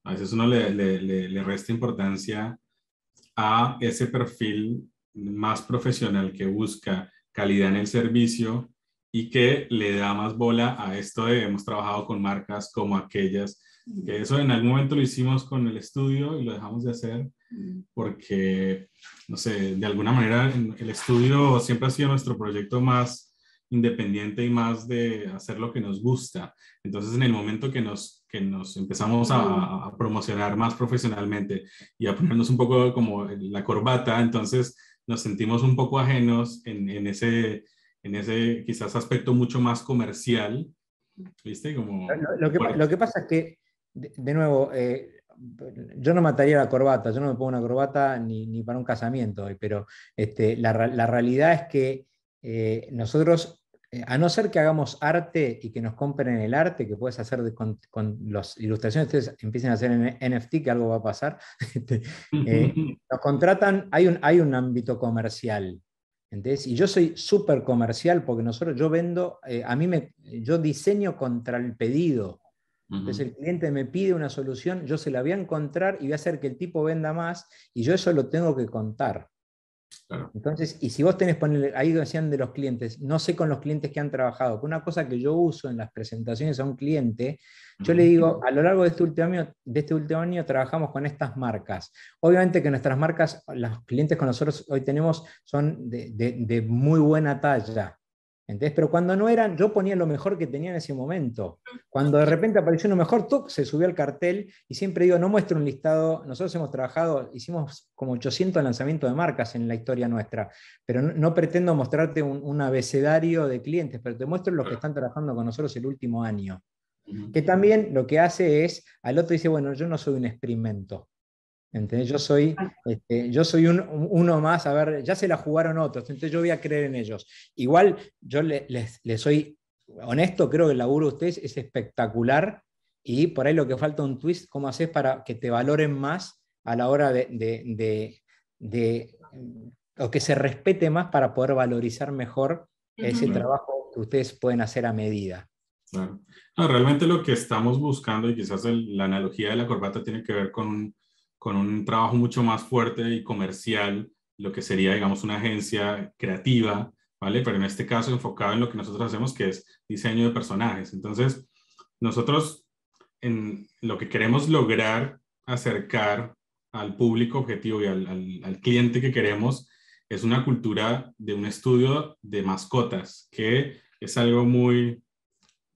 a veces uno le, le, le resta importancia a ese perfil más profesional que busca calidad en el servicio y que le da más bola a esto de hemos trabajado con marcas como aquellas, que eso en algún momento lo hicimos con el estudio y lo dejamos de hacer porque, no sé, de alguna manera el estudio siempre ha sido nuestro proyecto más independiente y más de hacer lo que nos gusta. Entonces, en el momento que nos, que nos empezamos a, a promocionar más profesionalmente y a ponernos un poco como la corbata, entonces nos sentimos un poco ajenos en, en, ese, en ese quizás aspecto mucho más comercial. ¿Viste? Como, lo, que, lo que pasa es que, de, nuevo, eh, yo no mataría la corbata, yo no me pongo una corbata ni, ni para un casamiento, pero este, la, la, realidad es que eh, nosotros a no ser que hagamos arte y que nos compren el arte que puedes hacer con, con las ilustraciones, ustedes empiecen a hacer en NFT, que algo va a pasar, [laughs] este, eh, [laughs] nos contratan, hay un, hay un ámbito comercial. ¿entendés? Y yo soy súper comercial porque nosotros, yo vendo, eh, a mí me, yo diseño contra el pedido. Entonces el cliente me pide una solución, yo se la voy a encontrar y voy a hacer que el tipo venda más y yo eso lo tengo que contar. Entonces, y si vos tenés, poner, ahí decían de los clientes, no sé con los clientes que han trabajado, una cosa que yo uso en las presentaciones a un cliente, yo le digo, a lo largo de este, último año, de este último año trabajamos con estas marcas. Obviamente que nuestras marcas, los clientes con nosotros hoy tenemos son de, de muy buena talla. Pero cuando no eran, yo ponía lo mejor que tenía en ese momento. Cuando de repente apareció uno mejor, ¡tuc! se subió al cartel y siempre digo, no muestro un listado, nosotros hemos trabajado, hicimos como 800 lanzamientos de marcas en la historia nuestra, pero no, pretendo mostrarte un, abecedario de clientes, pero te muestro los que están trabajando con nosotros el último año. Que también lo que hace es, al otro dice, bueno, yo no soy un experimento, yo soy, este, yo soy uno más, a ver, ya se la jugaron otros, entonces yo voy a creer en ellos. Igual yo les, soy honesto, creo que el laburo de ustedes es espectacular y por ahí lo que falta un twist, ¿cómo haces para que te valoren más a la hora de, o que se respete más para poder valorizar mejor ese trabajo que ustedes pueden hacer a medida? realmente lo que estamos buscando, y quizás la analogía de la corbata tiene que ver con con un trabajo mucho más fuerte y comercial, lo que sería, digamos, una agencia creativa, ¿vale? Pero en este caso enfocado en lo que nosotros hacemos, que es diseño de personajes. Entonces, nosotros en lo que queremos lograr acercar al público objetivo y al, al, cliente que queremos es una cultura de un estudio de mascotas, que es algo muy,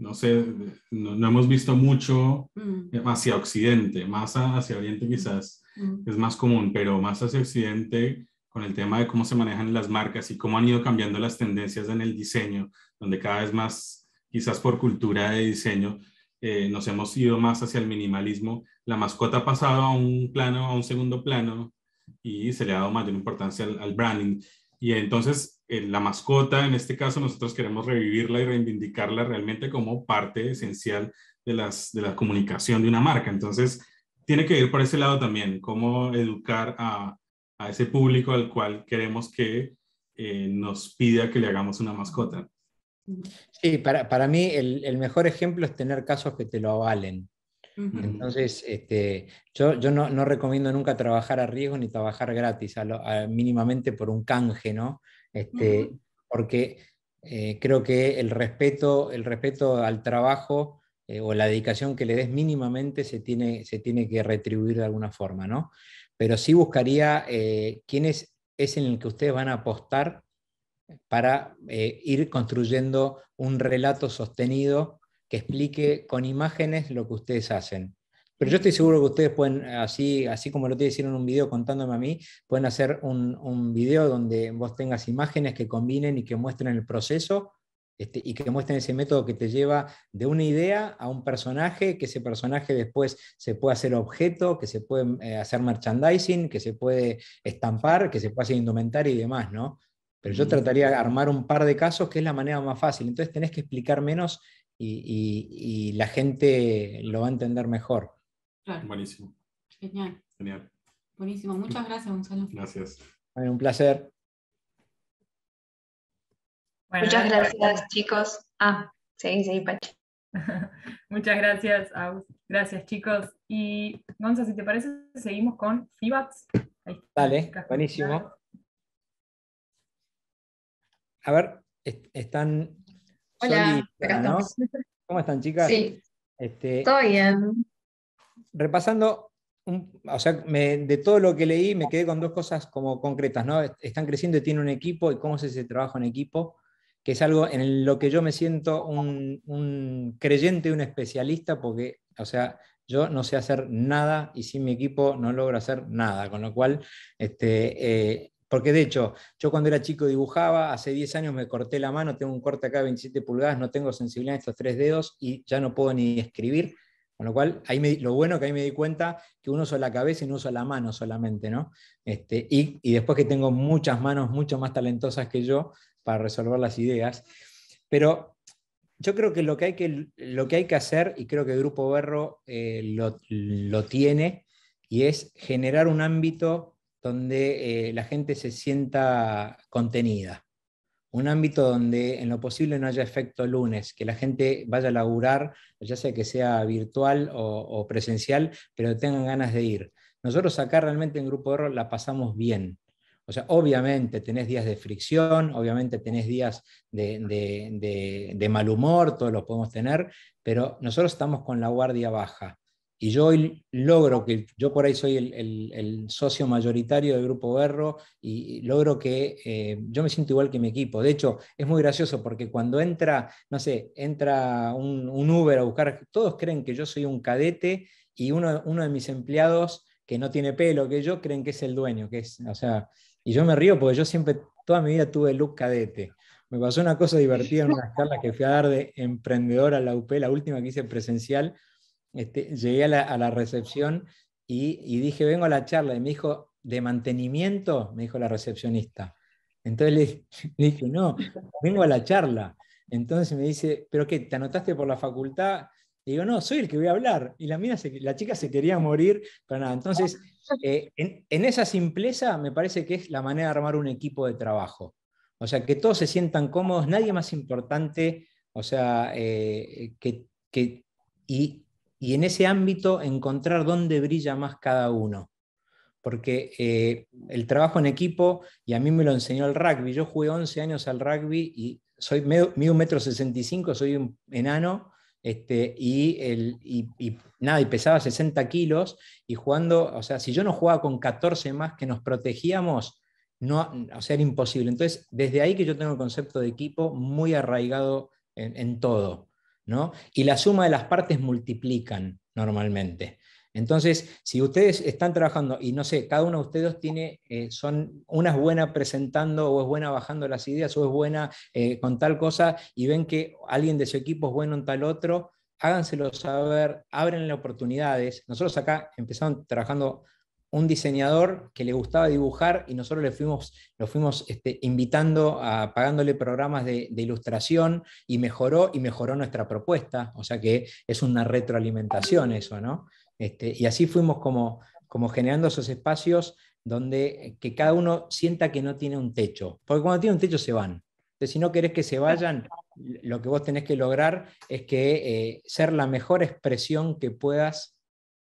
no sé, no, hemos visto mucho mm. hacia Occidente, más hacia Oriente quizás es más común, pero más hacia Occidente con el tema de cómo se manejan las marcas y cómo han ido cambiando las tendencias en el diseño, donde cada vez más, quizás por cultura de diseño, eh, nos hemos ido más hacia el minimalismo. La mascota ha pasado a un plano, a un segundo plano y se le ha dado mayor importancia al, al branding. Y entonces eh, la mascota, en este caso, nosotros queremos revivirla y reivindicarla realmente como parte esencial de, las, de la comunicación de una marca. Entonces, tiene que ir por ese lado también, cómo educar a, a ese público al cual queremos que eh, nos pida que le hagamos una mascota. Sí, para, mí el, mejor ejemplo es tener casos que te lo avalen. Entonces, este, yo, yo no, recomiendo nunca trabajar a riesgo ni trabajar gratis, mínimamente por un canje, ¿no? Este, Porque eh, creo que el respeto, el respeto al trabajo eh, o la dedicación que le des mínimamente se tiene, se tiene que retribuir de alguna forma, ¿no? Pero sí buscaría eh, quién es, es en el que ustedes van a apostar para ir construyendo un relato sostenido que explique con imágenes lo que ustedes hacen. Pero yo estoy seguro que ustedes pueden, así, así como lo te hicieron en un video contándome a mí, pueden hacer un, un, video donde vos tengas imágenes que combinen y que muestren el proceso este, y que muestren ese método que te lleva de una idea a un personaje, que ese personaje después se puede hacer objeto, que se puede eh, hacer merchandising, que se puede estampar, que se puede hacer indumentaria y demás, ¿no? Pero yo trataría de armar un par de casos que es la manera más fácil. Entonces tenés que explicar menos y, la gente lo va a entender mejor. Buenísimo. Genial. Genial. Buenísimo. Muchas gracias, Gonzalo. Gracias. un placer. Muchas gracias, chicos. Ah, sí, sí, Pachi. [laughs] Muchas gracias, Gracias, chicos. Y, Gonza, si te parece, seguimos con FIBATS. Dale, buenísimo. A ver, están Hola, ¿Cómo están, chicas? Sí. Este, todo bien. Repasando, o sea, de todo lo que leí, me quedé con dos cosas como concretas, ¿no? Están creciendo y tienen un equipo y cómo se hace trabajo en equipo, que es algo en lo que yo me siento un, un creyente, un especialista, porque, o sea, yo no sé hacer nada y sin mi equipo no logro hacer nada, con lo cual este, eh, porque de hecho, yo cuando era chico dibujaba, hace 10 años me corté la mano, tengo un corte acá de 27 pulgadas, no tengo sensibilidad en estos tres dedos y ya no puedo ni escribir. Con lo cual, ahí lo bueno que ahí me di cuenta que uno usa la cabeza y no usa la mano solamente, ¿no? Este, y, y, después que tengo muchas manos mucho más talentosas que yo para resolver las ideas. Pero yo creo que lo que hay que, lo que, hay que hacer, y creo que el Grupo Berro eh, lo, lo tiene, y es generar un ámbito donde eh, la gente se sienta contenida. Un ámbito donde en lo posible no haya efecto lunes, que la gente vaya a laburar, ya sea que sea virtual o, presencial, pero tengan ganas de ir. Nosotros acá realmente en Grupo Error la pasamos bien. O sea, obviamente tenés días de fricción, obviamente tenés días de, mal humor, todos los podemos tener, pero nosotros estamos con la guardia baja. Y yo hoy logro que, yo por ahí soy el, socio mayoritario del Grupo Berro y logro que eh, yo me siento igual que mi equipo. De hecho, es muy gracioso porque cuando entra, no sé, entra un, Uber a buscar, todos creen que yo soy un cadete y uno, uno, de mis empleados que no tiene pelo que yo creen que es el dueño, que es, o sea, y yo me río porque yo siempre, toda mi vida tuve look cadete. Me pasó una cosa divertida en una charla que fui a dar de emprendedor a la UP, la última que hice presencial, este, llegué a la, recepción y, dije, vengo a la charla, y me dijo, ¿de mantenimiento? Me dijo la recepcionista. Entonces le, [laughs] dije, no, vengo a la charla. Entonces me dice, ¿pero qué? ¿Te anotaste por la facultad? Y digo, no, soy el que voy a hablar. Y la, la chica se quería morir, pero nada. Entonces, [laughs] eh, en, esa simpleza me parece que es la manera de armar un equipo de trabajo. O sea, que todos se sientan cómodos, nadie más importante, o sea, eh, que, que, y y en ese ámbito encontrar dónde brilla más cada uno. Porque eh, el trabajo en equipo, y a mí me lo enseñó el rugby, yo jugué 11 años al rugby y soy mido un metro 65, soy un enano, este, y, el, y, nada, y pesaba 60 kilos, y jugando, o sea, si yo no jugaba con 14 más que nos protegíamos, no, o sea, era imposible. Entonces, desde ahí que yo tengo el concepto de equipo muy arraigado en todo. Y la suma de las partes multiplican normalmente. Entonces, si ustedes están trabajando y no sé, cada uno de ustedes tiene, eh, son, una es buena presentando o es buena bajando las ideas o es buena eh, con tal cosa y ven que alguien de su equipo es bueno en tal otro, háganselo saber, abren oportunidades. Nosotros acá empezamos trabajando un diseñador que le gustaba dibujar y nosotros le fuimos, lo fuimos este, invitando, a, pagándole programas de, ilustración y mejoró y mejoró nuestra propuesta, o sea que es una retroalimentación eso, ¿no? Este, y así fuimos como, como generando esos espacios donde que cada uno sienta que no tiene un techo, porque cuando tiene un techo se van. Entonces, si no querés que se vayan, lo que vos tenés que lograr es que eh, ser la mejor expresión que puedas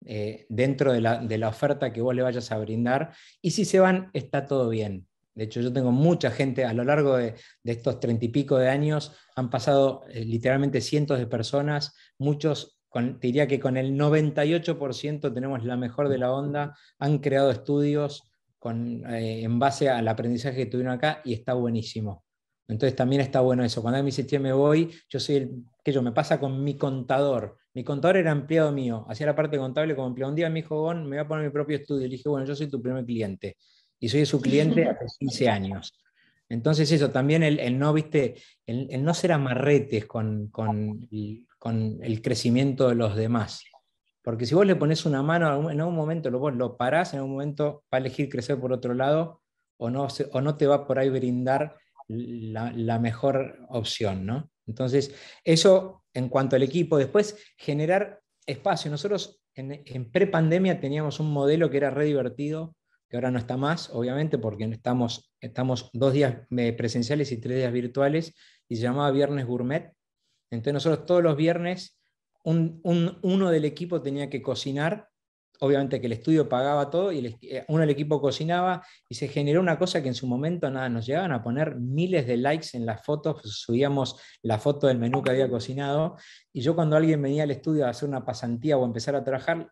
eh, dentro de la, oferta que vos le vayas a brindar. Y si se van, está todo bien. De hecho, yo tengo mucha gente a lo largo de, estos treinta y pico de años, han pasado eh, literalmente cientos de personas, muchos, con, diría que con el 98% tenemos la mejor de la onda, han creado estudios con, eh, en base al aprendizaje que tuvieron acá y está buenísimo. Entonces también está bueno eso. Cuando me dice, me voy, yo soy el, que yo me pasa con mi contador. Mi contador era empleado mío, hacía la parte contable como empleado. Un día me dijo, me voy a poner mi propio estudio. Le dije, bueno, yo soy tu primer cliente. Y soy su cliente [laughs] hace 15 años. Entonces eso, también el, no, viste, el, no ser amarretes con, con, con, el crecimiento de los demás. Porque si vos le pones una mano, en algún momento lo, lo parás, en algún momento va a elegir crecer por otro lado o no, o no te va por ahí brindar la, mejor opción, ¿no? Entonces, eso en cuanto al equipo. Después, generar espacio. Nosotros en, en pre-pandemia teníamos un modelo que era re divertido, que ahora no está más, obviamente, porque estamos, estamos dos días eh, presenciales y tres días virtuales, y se llamaba Viernes Gourmet. Entonces nosotros todos los viernes, uno del equipo tenía que cocinar obviamente que el estudio pagaba todo y eh, uno del equipo cocinaba y se generó una cosa que en su momento nada, nos llegaban a poner miles de likes en las fotos, pues, subíamos la foto del menú que había cocinado y yo cuando alguien venía al estudio a hacer una pasantía o a empezar a trabajar,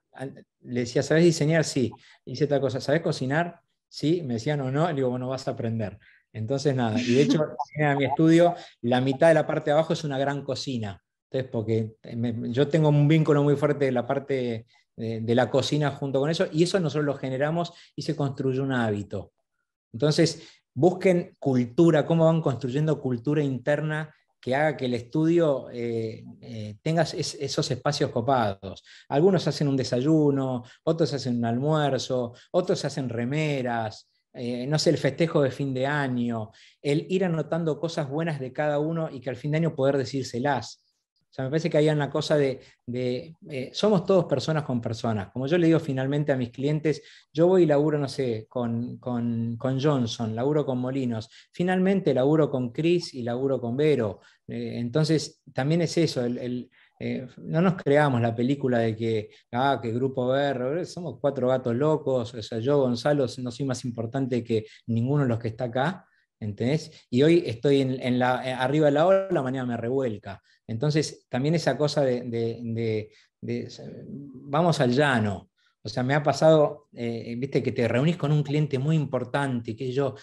le decía, ¿sabes diseñar? Sí. Y dice tal cosa, ¿sabes cocinar? Sí. Me decían o no, le digo, bueno, vas a aprender. Entonces nada, y de hecho [laughs] en mi estudio la mitad de la parte de abajo es una gran cocina. Entonces, porque yo tengo un vínculo muy fuerte de la parte de, la cocina junto con eso, y eso nosotros lo generamos y se construye un hábito. Entonces, busquen cultura, cómo van construyendo cultura interna que haga que el estudio eh, eh, tenga esos espacios copados. Algunos hacen un desayuno, otros hacen un almuerzo, otros hacen remeras, eh, no sé, el festejo de fin de año, el ir anotando cosas buenas de cada uno y que al fin de año poder decírselas sea, me parece que hay una cosa de, eh, somos todos personas con personas. Como yo le digo finalmente a mis clientes, yo voy y laburo, no sé, con, Johnson, laburo con Molinos, finalmente laburo con Chris y laburo con Vero. Eh, entonces, también es eso, el, eh, no nos creamos la película de que, ah, que Grupo R, somos cuatro gatos locos, o sea, yo, Gonzalo, no soy más importante que ninguno de los que está acá. ¿Entendés? Y hoy estoy en, la, arriba de la ola, mañana me revuelca. Entonces, también esa cosa de, vamos al llano. O sea, me ha pasado, eh, viste, que te reunís con un cliente muy importante, que yo,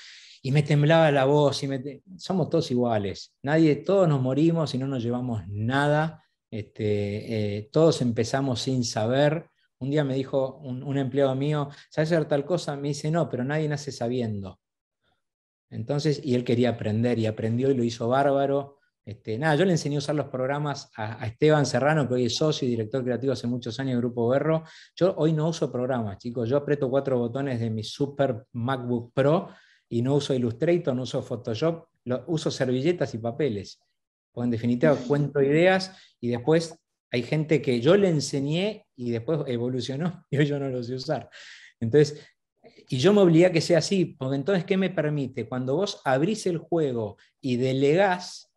y me temblaba la voz, y somos todos iguales. Nadie, todos nos morimos y no nos llevamos nada. Este, eh, todos empezamos sin saber. Un día me dijo un, un empleado mío, ¿sabes hacer tal cosa? Me dice, no, pero nadie nace sabiendo. Entonces, y él quería aprender y aprendió y lo hizo bárbaro. Este, nada, yo le enseñé a usar los programas a, Esteban Serrano, que hoy es socio y director creativo hace muchos años de Grupo Berro. Yo hoy no uso programas, chicos. Yo aprieto cuatro botones de mi super MacBook Pro y no uso Illustrator, no uso Photoshop, uso servilletas y papeles. Porque en definitiva cuento ideas y después hay gente que yo le enseñé y después evolucionó [laughs] y yo no lo sé usar. Entonces, y yo me obligué a que sea así, porque entonces, ¿qué me permite? Cuando vos abrís el juego y delegás,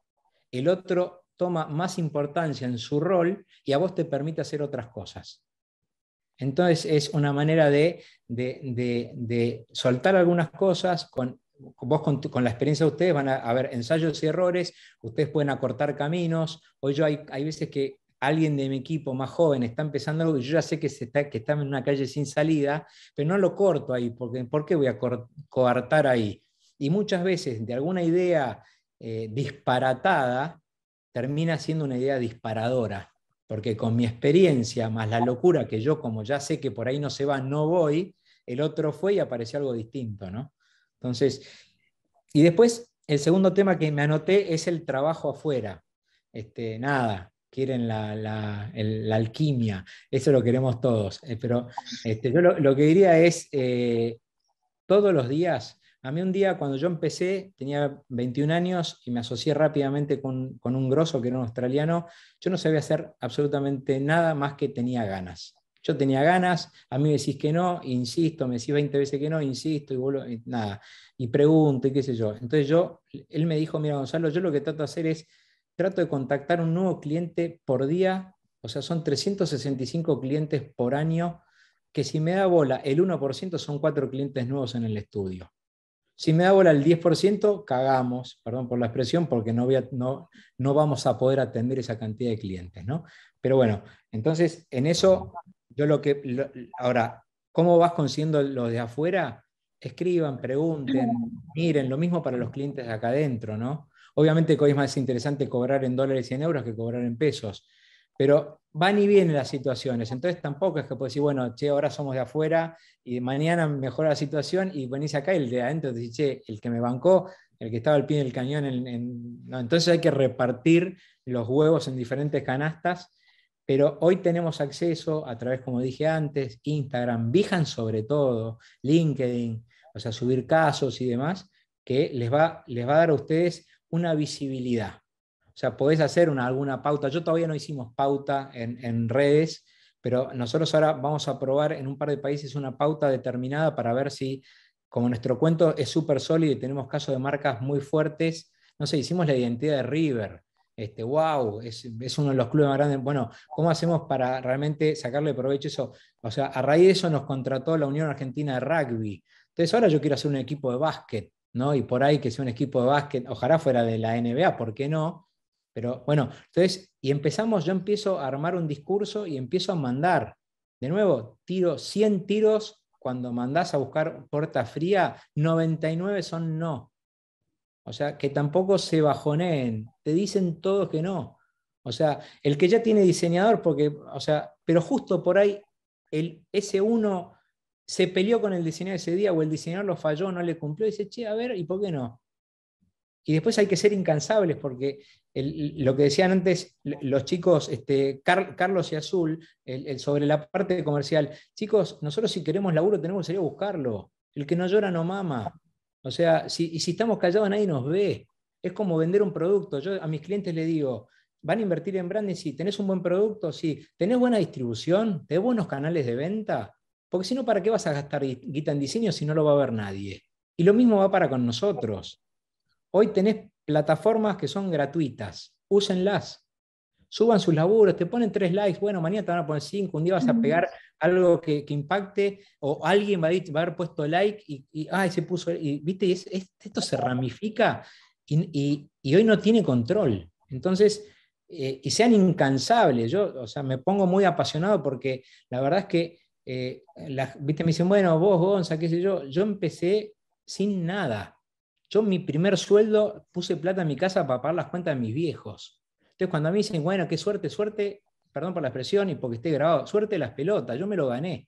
el otro toma más importancia en su rol y a vos te permite hacer otras cosas. Entonces es una manera de, soltar algunas cosas, con, vos con, la experiencia de ustedes van a haber ensayos y errores, ustedes pueden acortar caminos, hoy yo hay, hay veces que alguien de mi equipo más joven está empezando algo, yo ya sé que, está, que está en una calle sin salida, pero no lo corto ahí, porque ¿por qué voy a coartar ahí? Y muchas veces de alguna idea eh, disparatada termina siendo una idea disparadora, porque con mi experiencia más la locura que yo, como ya sé que por ahí no se va, no voy, el otro fue y apareció algo distinto, ¿no? Entonces, y después el segundo tema que me anoté es el trabajo afuera. Este, nada, quieren la, alquimia, eso lo queremos todos. Eh, pero este, yo lo, que diría es, eh, todos los días a mí un día cuando yo empecé, tenía 21 años y me asocié rápidamente con, un grosso que era un australiano, yo no sabía hacer absolutamente nada más que tenía ganas. Yo tenía ganas, a mí me decís que no, insisto, me decís 20 veces que no, insisto, y, vuelvo, y nada, y pregunto, y qué sé yo. Entonces yo, él me dijo, mira Gonzalo, yo lo que trato de hacer es, trato de contactar un nuevo cliente por día, o sea, son 365 clientes por año, que si me da bola el 1% son cuatro clientes nuevos en el estudio. Si me da bola el 10%, cagamos, perdón por la expresión, porque no, voy no, no vamos a poder atender esa cantidad de clientes, ¿no? Pero bueno, entonces en eso, yo lo que, ahora, ¿cómo vas consiguiendo los de afuera? Escriban, pregunten, miren, lo mismo para los clientes de acá adentro, ¿no? Obviamente que hoy es más interesante cobrar en dólares y en euros que cobrar en pesos, pero van y vienen las situaciones, entonces tampoco es que puedes decir, bueno, che, ahora somos de afuera y mañana mejora la situación y venís acá y el de adentro te dice, che, el que me bancó, el que estaba al pie del cañón, entonces hay que repartir los huevos en diferentes canastas, pero hoy tenemos acceso a través, como dije antes, Instagram, Vijan sobre todo, LinkedIn, o sea, subir casos y demás, que les va, les va a dar a ustedes una visibilidad. O sea, podés hacer una, alguna pauta. Yo todavía no hicimos pauta en, redes, pero nosotros ahora vamos a probar en un par de países una pauta determinada para ver si, como nuestro cuento es súper sólido y tenemos casos de marcas muy fuertes, no sé, hicimos la identidad de River. Este, wow, es, uno de los clubes más grandes. Bueno, ¿cómo hacemos para realmente sacarle provecho eso? O sea, a raíz de eso nos contrató la Unión Argentina de Rugby. Entonces ahora yo quiero hacer un equipo de básquet, ¿no? Y por ahí que sea un equipo de básquet, ojalá fuera de la NBA, ¿por qué no? Pero bueno, entonces, y empezamos, yo empiezo a armar un discurso y empiezo a mandar. De nuevo, tiro 100 tiros cuando mandás a buscar puerta fría, 99 son no. O sea, que tampoco se bajoneen, te dicen todos que no. O sea, el que ya tiene diseñador, porque, o sea, pero justo por ahí, el, ese uno se peleó con el diseñador ese día o el diseñador lo falló, no le cumplió, y dice, che, a ver, ¿y por qué no? Y después hay que ser incansables porque lo que decían antes los chicos, este, Carlos y Azul, sobre la parte comercial, chicos, nosotros si queremos laburo tenemos que salir a buscarlo. El que no llora no mama. O sea, si, y si estamos callados nadie nos ve. Es como vender un producto. Yo a mis clientes les digo, ¿van a invertir en branding? Sí. ¿Tenés un buen producto? Sí. ¿Tenés buena distribución? ¿Tenés buenos canales de venta? Porque si no, ¿para qué vas a gastar guita en diseño si no lo va a ver nadie? Y lo mismo va para con nosotros. Hoy tenés plataformas que son gratuitas, úsenlas. Suban sus laburos, te ponen tres likes, bueno, mañana te van a poner cinco, un día vas a pegar algo que, impacte, o alguien va a, haber puesto like y, ay, se puso, y viste, esto se ramifica y, hoy no tiene control. Entonces, eh, y sean incansables. Yo, o sea, me pongo muy apasionado porque la verdad es que, eh, viste, me dicen, bueno, vos, Gonza, qué sé yo, yo empecé sin nada. Yo mi primer sueldo puse plata en mi casa para pagar las cuentas de mis viejos. Entonces cuando a mí dicen, bueno, qué suerte, suerte, perdón por la expresión y porque esté grabado, suerte las pelotas, yo me lo gané.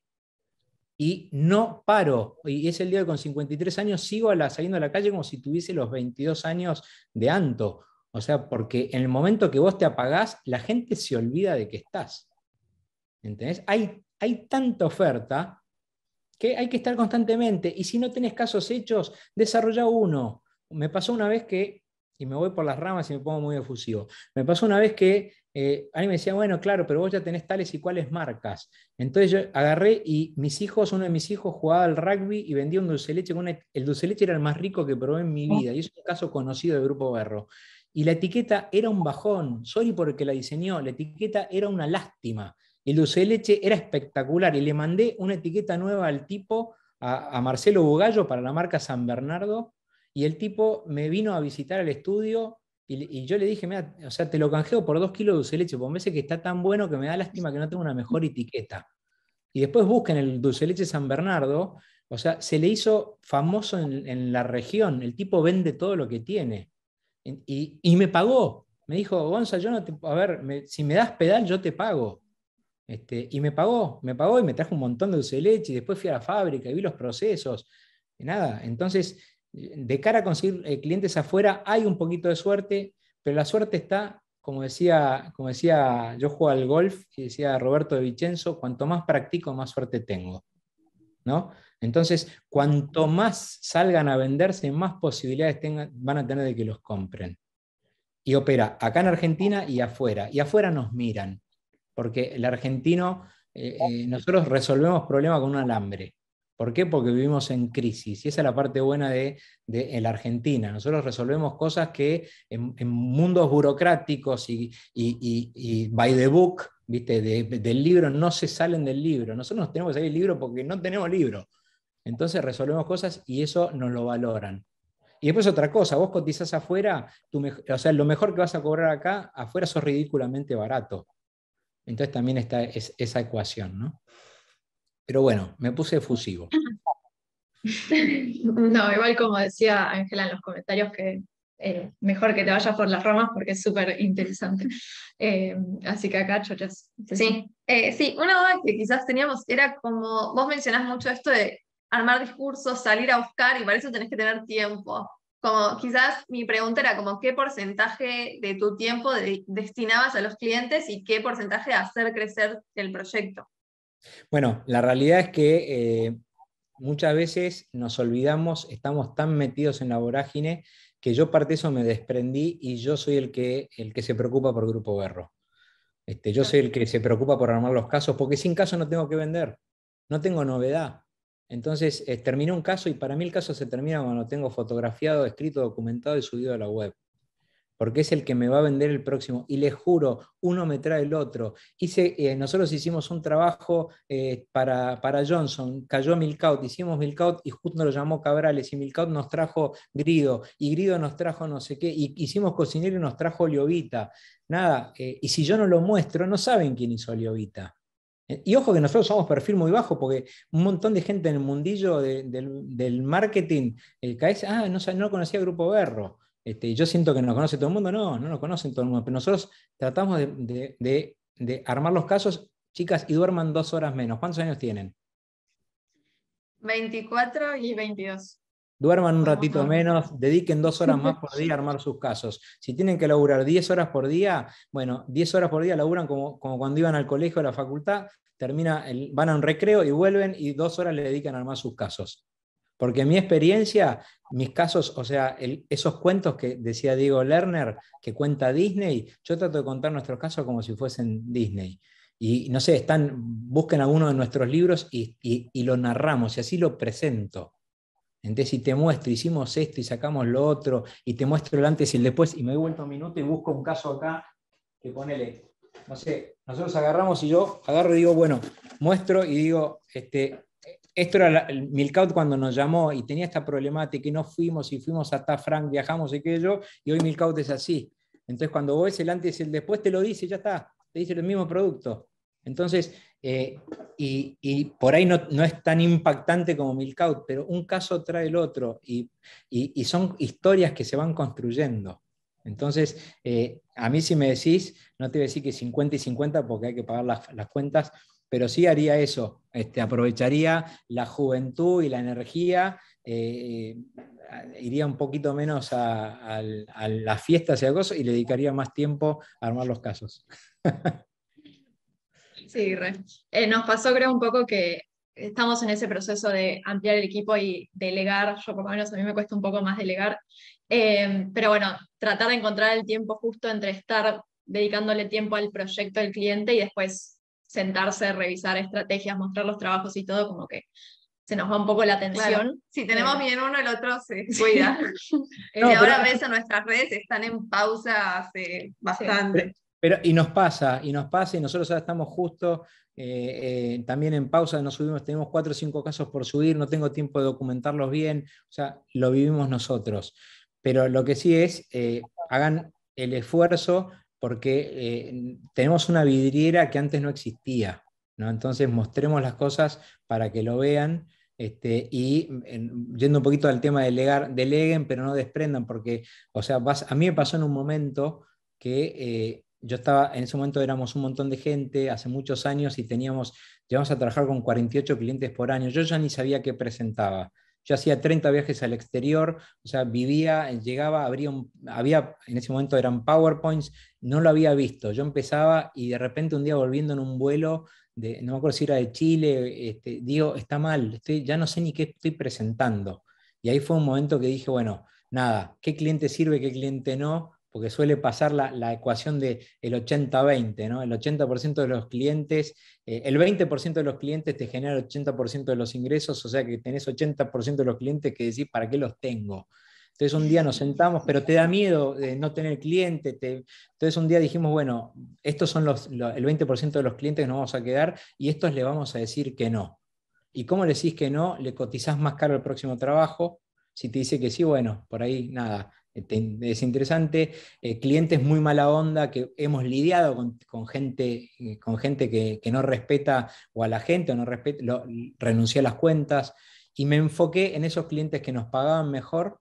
Y no paro. Y es el día que con 53 años sigo saliendo a la calle como si tuviese los 22 años de Anto. O sea, porque en el momento que vos te apagás, la gente se olvida de que estás. ¿Entendés? Hay, hay tanta oferta que hay que estar constantemente. Y si no tenés casos hechos, desarrolla uno. Me pasó una vez que, y me voy por las ramas y me pongo muy efusivo, me pasó una vez que eh, alguien me decía, bueno, claro, pero vos ya tenés tales y cuales marcas. Entonces yo agarré y mis hijos, uno de mis hijos jugaba al rugby y vendía un dulce leche. el dulce leche era el más rico que probé en mi vida, y es un caso conocido del Grupo Berro. Y la etiqueta era un bajón, sorry porque la diseñó, la etiqueta era una lástima. El dulce de leche era espectacular y le mandé una etiqueta nueva al tipo, a, Marcelo Bugallo, para la marca San Bernardo, y el tipo me vino a visitar al estudio y, yo le dije, mira, o sea, te lo canjeo por dos kilos de dulce leche, porque me parece que está tan bueno que me da lástima que no tenga una mejor etiqueta. Y después busquen el dulce leche San Bernardo, o sea, se le hizo famoso en, la región, el tipo vende todo lo que tiene. Y, me pagó, me dijo, Gonza, yo no te, a ver, si me das pedal, yo te pago. Este, y me pagó, me pagó y me trajo un montón de dulce leche y después fui a la fábrica y vi los procesos. Y nada, entonces, de cara a conseguir eh, clientes afuera hay un poquito de suerte, pero la suerte está, como decía, como decía yo juego al golf y decía Roberto de Vicenzo, cuanto más practico, más suerte tengo. ¿no? Entonces, cuanto más salgan a venderse, más posibilidades tengan, van a tener de que los compren. Y opera acá en Argentina y afuera. Y afuera nos miran porque el argentino nosotros resolvemos problemas con un alambre. ¿Por qué? Porque vivimos en crisis. Y esa es la parte buena de, la Argentina. Nosotros resolvemos cosas que en, mundos burocráticos y, by the book, ¿viste? del libro, no se salen del libro. Nosotros nos tenemos que salir del libro porque no tenemos libro. Entonces resolvemos cosas y eso nos lo valoran. Y después otra cosa, vos cotizás afuera, o sea, lo mejor que vas a cobrar acá, afuera sos ridículamente barato. Entonces también está esa ecuación, ¿no? Pero bueno, me puse efusivo. [laughs] No, igual como decía Ángela en los comentarios, que eh, mejor que te vayas por las ramas porque es súper interesante. Eh, así que acá, chochas. Sí, eh, sí, una duda que quizás teníamos era como, vos mencionás mucho esto de armar discursos, salir a buscar y para eso tenés que tener tiempo. Como quizás mi pregunta era como qué porcentaje de tu tiempo destinabas a los clientes y qué porcentaje a hacer crecer el proyecto. Bueno, la realidad es que eh, muchas veces nos olvidamos, estamos tan metidos en la vorágine que yo parte de eso me desprendí y yo soy el que, el que se preocupa por Grupo Berro. Este, yo soy el que se preocupa por armar los casos, porque sin caso no tengo que vender, no tengo novedad. Entonces, eh, terminé un caso y para mí el caso se termina cuando tengo fotografiado, escrito, documentado y subido a la web porque es el que me va a vender el próximo. Y les juro, uno me trae el otro. Hice, eh, nosotros hicimos un trabajo eh, para, para, Johnson, cayó Milcaut, hicimos Milcaut y justo lo llamó Cabrales y Milcaut nos trajo Grido y Grido nos trajo no sé qué, y hicimos cocinero y nos trajo Liovita. Nada, eh, y si yo no lo muestro, no saben quién hizo Liovita. Y ojo que nosotros somos perfil muy bajo porque un montón de gente en el mundillo del, marketing cae, ah, no, no conocía Grupo Berro. Este, yo siento que nos conoce todo el mundo, no, no nos conocen todo el mundo, pero nosotros tratamos de, armar los casos, chicas, y duerman dos horas menos. ¿Cuántos años tienen? 24 y 22. Duerman un ratito menos, dediquen dos horas más por día a [laughs] armar sus casos. Si tienen que laburar 10 horas por día, bueno, 10 horas por día laburan como, como cuando iban al colegio o a la facultad, termina van a un recreo y vuelven y dos horas le dedican a armar sus casos. Porque en mi experiencia, mis casos, o sea, esos cuentos que decía Diego Lerner, que cuenta Disney, yo trato de contar nuestros casos como si fuesen Disney. Y no sé, están, busquen alguno de nuestros libros y, lo narramos, y así lo presento. Entonces, si te muestro, hicimos esto y sacamos lo otro, y te muestro el antes y el después, y me doy vuelta un minuto y busco un caso acá que ponele, no sé, nosotros agarramos y yo agarro y digo, bueno, muestro y digo, este, esto era el Milcaut cuando nos llamó y tenía esta problemática y no fuimos y fuimos hasta Frank, viajamos y aquello, y hoy Milcaut es así. Entonces cuando vos ves el antes y el después te lo dice, ya está, te dice el mismo producto. Entonces, eh, y, por ahí no, no, es tan impactante como Milcaut, pero un caso trae el otro y, y son historias que se van construyendo. Entonces, eh, a mí si me decís, no te voy a decir que 50 y 50 porque hay que pagar las, las cuentas, pero sí haría eso, este, aprovecharía la juventud y la energía, eh, iría un poquito menos a, las fiestas y a cosas y le dedicaría más tiempo a armar los casos. Sí, eh, nos pasó creo un poco que estamos en ese proceso de ampliar el equipo y delegar, yo por lo menos a mí me cuesta un poco más delegar, eh, pero bueno, tratar de encontrar el tiempo justo entre estar dedicándole tiempo al proyecto del cliente y después sentarse, revisar estrategias, mostrar los trabajos y todo, como que se nos va un poco la atención. Si tenemos eh, bien uno, el otro se [laughs] cuida. y ahora ves en nuestras redes están en pausa hace bastante. Pero, y nos pasa, y nos pasa, y nosotros ahora estamos justo eh, eh, también en pausa, nos subimos, tenemos cuatro o cinco casos por subir, no tengo tiempo de documentarlos bien, o sea, lo vivimos nosotros. Pero lo que sí es, hagan el esfuerzo porque eh, tenemos una vidriera que antes no existía. ¿no? Entonces mostremos las cosas para que lo vean. Este, y yendo un poquito al tema de delegar, deleguen, pero no desprendan, porque, o sea, a mí me pasó en un momento que eh, yo estaba, en ese momento éramos un montón de gente, hace muchos años, y teníamos, llegamos a trabajar con 48 clientes por año. Yo ya ni sabía qué presentaba. Yo hacía 30 viajes al exterior, o sea, vivía, llegaba, habría había, en ese momento eran PowerPoints, no lo había visto. Yo empezaba y de repente un día volviendo en un vuelo, de, no me acuerdo si era de Chile, este, digo, está mal, ya no sé ni qué estoy presentando. Y ahí fue un momento que dije, bueno, nada, ¿qué cliente sirve, qué cliente no? Porque suele pasar la, ecuación del el 80-20, ¿no? El 80% de los clientes, eh, el 20% de los clientes te genera el 80% de los ingresos, o sea que tenés 80% de los clientes que decís, ¿para qué los tengo? Entonces un día nos sentamos, pero te da miedo de no tener cliente. Entonces un día dijimos, bueno, estos son los, el 20% de los clientes que nos vamos a quedar y estos le vamos a decir que no. ¿Y cómo le decís que no? Le cotizás más caro el próximo trabajo. Si te dice que sí, bueno, por ahí nada, es interesante. Eh, clientes muy mala onda que hemos lidiado con, gente, eh, con gente que, no respeta o a la gente o no respeta, renuncié a las cuentas y me enfoqué en esos clientes que nos pagaban mejor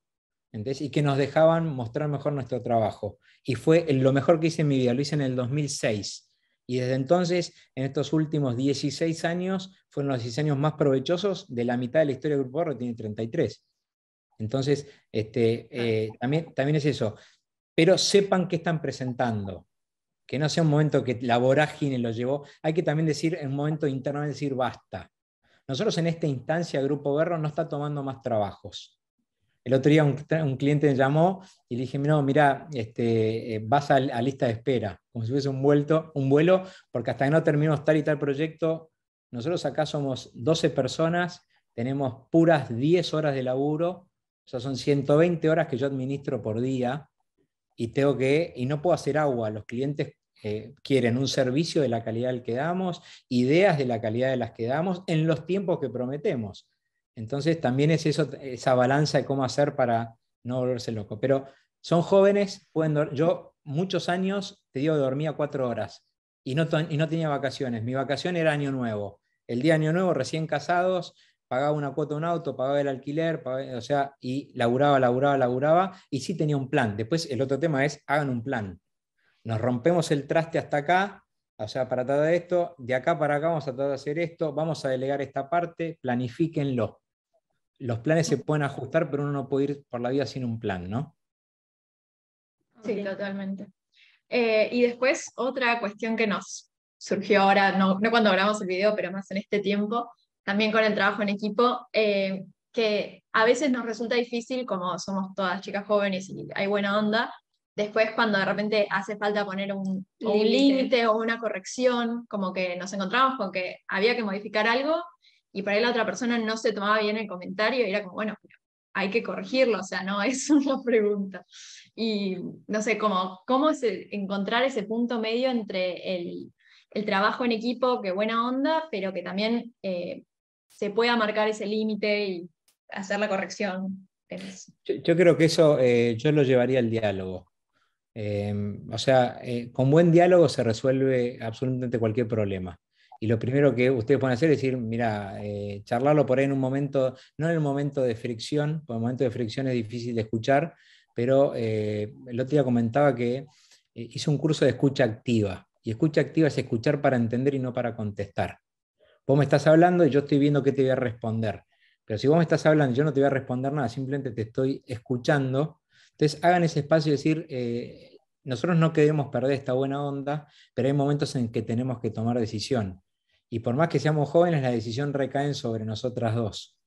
y que nos dejaban mostrar mejor nuestro trabajo. Y fue lo mejor que hice en mi vida, lo hice en el 2006. Y desde entonces, en estos últimos 16 años, fueron los 16 años más provechosos de la mitad de la historia del Grupo Borro, tiene 33. Entonces, este, eh, también, también es eso. Pero sepan qué están presentando. Que no sea un momento que la vorágine lo llevó. Hay que también decir, en un momento interno, decir basta. Nosotros en esta instancia, Grupo Berro no está tomando más trabajos. El otro día un, cliente me llamó y le dije, no, mira, este, eh, vas a, lista de espera, como si fuese un, vuelto, un vuelo, porque hasta que no terminemos tal y tal proyecto, nosotros acá somos 12 personas, tenemos puras 10 horas de laburo, o sea, son 120 horas que yo administro por día y tengo que, y no puedo hacer agua, los clientes eh, quieren un servicio de la calidad que damos, ideas de la calidad de las que damos en los tiempos que prometemos. Entonces también es eso, esa balanza de cómo hacer para no volverse loco. Pero son jóvenes, pueden yo muchos años, te digo, dormía cuatro horas y no, y no tenía vacaciones. Mi vacación era año nuevo. El día año nuevo, recién casados, pagaba una cuota de un auto, pagaba el alquiler, o sea, y laburaba, laburaba, laburaba, y sí tenía un plan. Después el otro tema es, hagan un plan. Nos rompemos el traste hasta acá, o sea, para tratar de esto, de acá para acá vamos a tratar de hacer esto, vamos a delegar esta parte, planifíquenlo los planes se pueden ajustar, pero uno no puede ir por la vida sin un plan, ¿no? Sí, totalmente. Eh, y después otra cuestión que nos surgió ahora, no, cuando grabamos el video, pero más en este tiempo, también con el trabajo en equipo, eh, que a veces nos resulta difícil, como somos todas chicas jóvenes y hay buena onda, después cuando de repente hace falta poner un límite o una corrección, como que nos encontramos con que había que modificar algo y para ahí la otra persona no se tomaba bien el comentario y era como, bueno, hay que corregirlo, o sea, no [laughs] es una pregunta. Y no sé, cómo, cómo es encontrar ese punto medio entre el, el, trabajo en equipo, que buena onda, pero que también eh, se pueda marcar ese límite y hacer la corrección. Yo, creo que eso eh, yo lo llevaría al diálogo. Eh, o sea, con buen diálogo se resuelve absolutamente cualquier problema. Y lo primero que ustedes pueden hacer es decir, mira, eh, charlarlo por ahí en un momento, no en el momento de fricción, porque el momento de fricción es difícil de escuchar, pero eh, el otro día comentaba que eh, hice un curso de escucha activa. Y escucha activa es escuchar para entender y no para contestar. Vos me estás hablando y yo estoy viendo qué te voy a responder. Pero si vos me estás hablando y yo no te voy a responder nada, simplemente te estoy escuchando, entonces hagan ese espacio y decir, nosotros no queremos perder esta buena onda, pero hay momentos en que tenemos que tomar decisión. Y por más que seamos jóvenes, la decisión recae sobre nosotras dos.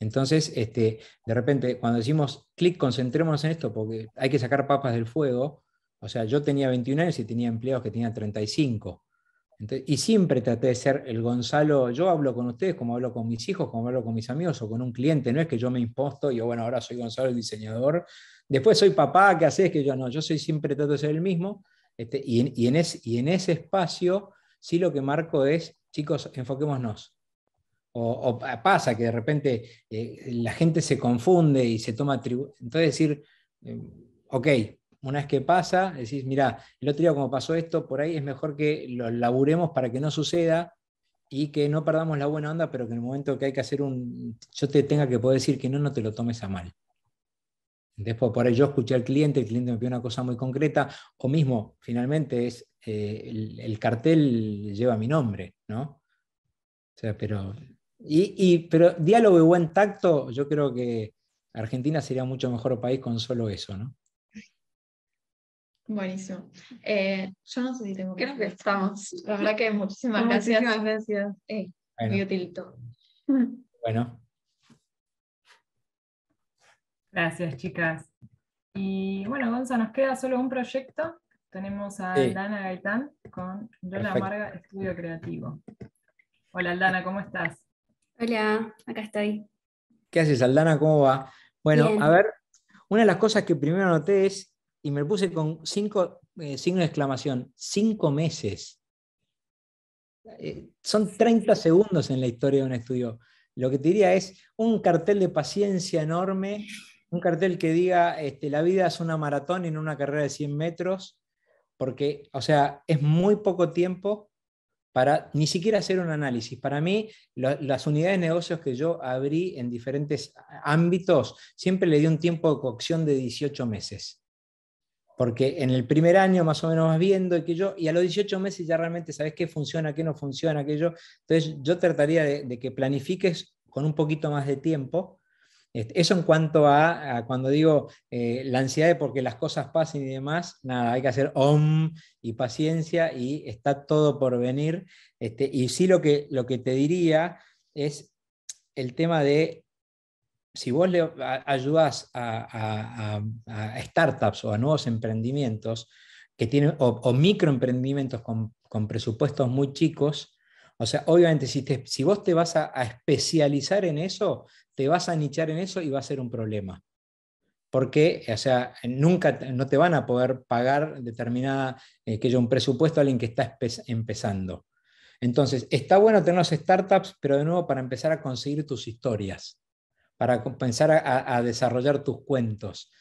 Entonces, este, de repente, cuando decimos clic, concentrémonos en esto, porque hay que sacar papas del fuego. O sea, yo tenía 21 años y tenía empleados que tenían 35. Y siempre traté de ser el Gonzalo, yo hablo con ustedes como hablo con mis hijos, como hablo con mis amigos o con un cliente, no es que yo me imposto y yo, bueno, ahora soy Gonzalo el diseñador, después soy papá, ¿qué haces? Que yo no, yo soy siempre trato de ser el mismo, este, y, en, y, y en ese espacio sí lo que marco es chicos, enfoquémonos. O, pasa que de repente eh, la gente se confunde y se toma tribu. Entonces decir, eh, ok, una vez que pasa, decís, mira, el otro día como pasó esto, por ahí es mejor que lo laburemos para que no suceda y que no perdamos la buena onda, pero que en el momento que hay que hacer un, yo te tenga que poder decir que no, no te lo tomes a mal. Después, por ahí yo escuché al cliente, el cliente me pidió una cosa muy concreta, o mismo, finalmente, es eh, el, cartel lleva mi nombre, ¿no? O sea, pero, y, pero diálogo y buen tacto, yo creo que Argentina sería mucho mejor país con solo eso, ¿no? Buenísimo. Eh, yo no sé si tengo Creo que estamos. La verdad que muchísimas gracias. Muchísimas gracias. Eh, Muy útil [laughs] Bueno. Gracias, chicas. Y bueno, Gonza, nos queda solo un proyecto. Tenemos a Sí. Aldana Gaitán con Lola Perfecto. Marga Estudio Creativo. Hola Aldana, ¿cómo estás? Hola, acá estoy. ¿Qué haces, Aldana? ¿Cómo va? Bueno, Bien. a ver, una de las cosas que primero noté es, y me puse con cinco eh, signos de exclamación, cinco meses. Eh, son 30 segundos en la historia de un estudio. Lo que te diría es un cartel de paciencia enorme, un cartel que diga, este, la vida es una maratón y no una carrera de 100 metros, porque, o sea, es muy poco tiempo para ni siquiera hacer un análisis. Para mí, las unidades de negocios que yo abrí en diferentes ámbitos, siempre le di un tiempo de cocción de 18 meses. Porque en el primer año más o menos vas viendo y que yo, y a los 18 meses ya realmente sabes qué funciona, qué no funciona, aquello. Entonces yo trataría de, que planifiques con un poquito más de tiempo. Este, Eso en cuanto a, a cuando digo eh, la ansiedad de porque las cosas pasen y demás, nada, hay que hacer om y paciencia y está todo por venir. Este, y sí lo que, lo que te diría es el tema de si vos le ayudás a, startups o a nuevos emprendimientos que tienen, o, o microemprendimientos con, con presupuestos muy chicos, o sea, obviamente si, te- si vos te vas a, especializar en eso, te vas a nichar en eso y va a ser un problema. Porque, o sea, nunca no te van a poder pagar determinada, eh, que yo, un presupuesto a alguien que está empezando. Entonces, está bueno tener los startups, pero de nuevo para empezar a conseguir tus historias para comenzar a, desarrollar tus cuentos.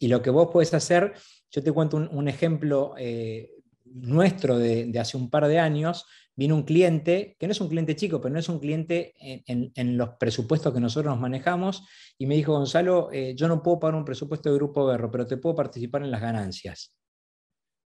Y lo que vos puedes hacer, yo te cuento un, ejemplo eh, nuestro de, hace un par de años, vino un cliente, que no es un cliente chico, pero no es un cliente en, en- en los presupuestos que nosotros nos manejamos, y me dijo, Gonzalo, eh, yo no puedo pagar un presupuesto de Grupo Berro, pero te puedo participar en las ganancias.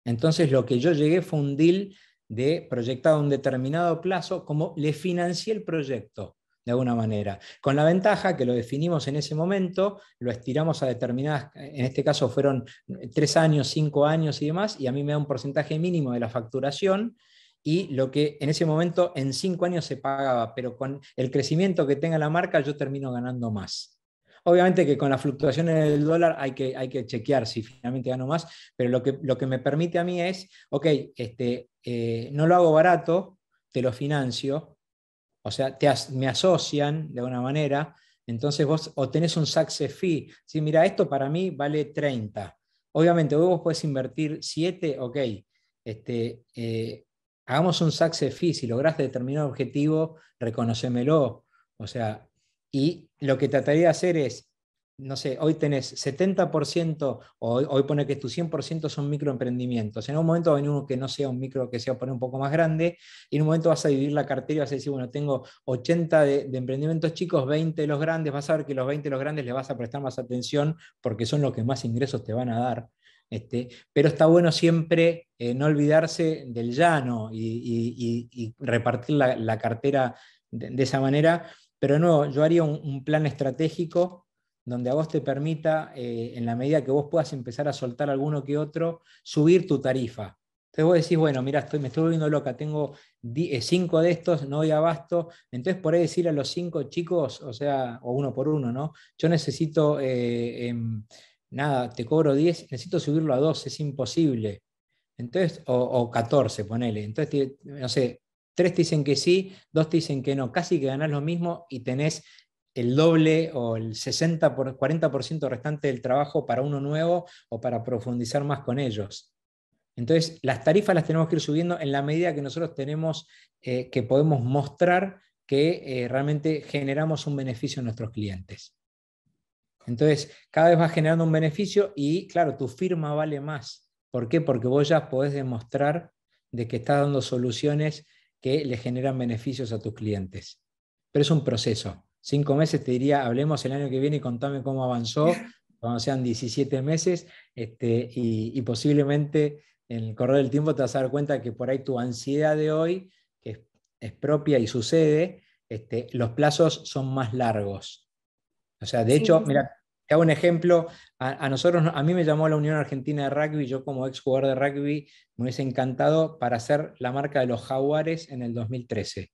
Entonces lo que yo llegué fue un deal de proyectado a un determinado plazo, como le financié el proyecto de alguna manera. Con la ventaja que lo definimos en ese momento, lo estiramos a determinadas, en este caso fueron tres años, cinco años y demás, y a mí me da un porcentaje mínimo de la facturación, y lo que en ese momento en cinco años se pagaba, pero con el crecimiento que tenga la marca yo termino ganando más. Obviamente que con las fluctuaciones del dólar hay que, hay que chequear si finalmente gano más, pero lo que, lo que me permite a mí es, ok, este, eh, no lo hago barato, te lo financio, o sea, te me asocian de alguna manera, entonces vos o tenés un success fee, si mira, esto para mí vale 30. Obviamente vos podés invertir 7, ok, este, eh, hagamos un success fee, si lograste determinado objetivo, reconocémelo. O sea, y lo que trataría de hacer es, no sé, hoy tenés 70%, o hoy, hoy pone que tu 100% son microemprendimientos. En un momento va a venir uno que no sea un micro, que sea poner un poco más grande, y en un momento vas a dividir la cartera y vas a decir, bueno, tengo 80 de, emprendimientos chicos, 20 de los grandes, vas a ver que los 20 de los grandes les vas a prestar más atención porque son los que más ingresos te van a dar. Este, pero está bueno siempre eh, no olvidarse del llano y, y- repartir la, cartera de, esa manera. Pero no, yo haría un plan estratégico donde a vos te permita, eh, en la medida que vos puedas empezar a soltar alguno que otro, subir tu tarifa. Entonces vos decís, bueno, mira, estoy, me estoy volviendo loca, tengo eh, cinco de estos, no doy abasto. Entonces por ahí decir a los cinco chicos, o sea, o uno por uno, ¿no? Yo necesito, eh, em, nada, te cobro 10, necesito subirlo a 2, es imposible. Entonces, o, o 14, ponele. Entonces, no sé, tres te dicen que sí, dos te dicen que no, casi que ganás lo mismo y tenés el doble o el 60 por, 40% restante del trabajo para uno nuevo o para profundizar más con ellos. Entonces, las tarifas las tenemos que ir subiendo en la medida que nosotros tenemos, eh, que podemos mostrar que eh, realmente generamos un beneficio a nuestros clientes. Entonces, cada vez vas generando un beneficio y, claro, tu firma vale más. ¿Por qué? Porque vos ya podés demostrar de que estás dando soluciones que le generan beneficios a tus clientes. Pero es un proceso. Cinco meses te diría, hablemos el año que viene y contame cómo avanzó, [laughs] cuando sean 17 meses, este, y, y posiblemente en el correr del tiempo te vas a dar cuenta que por ahí tu ansiedad de hoy, que es, es propia y sucede, este, los plazos son más largos. O sea, de Sí, hecho, sí, mira, te hago un ejemplo. A, a nosotros, a mí me llamó la Unión Argentina de Rugby, yo como ex jugador de rugby me hubiese encantado para hacer la marca de los Jaguares en el 2013,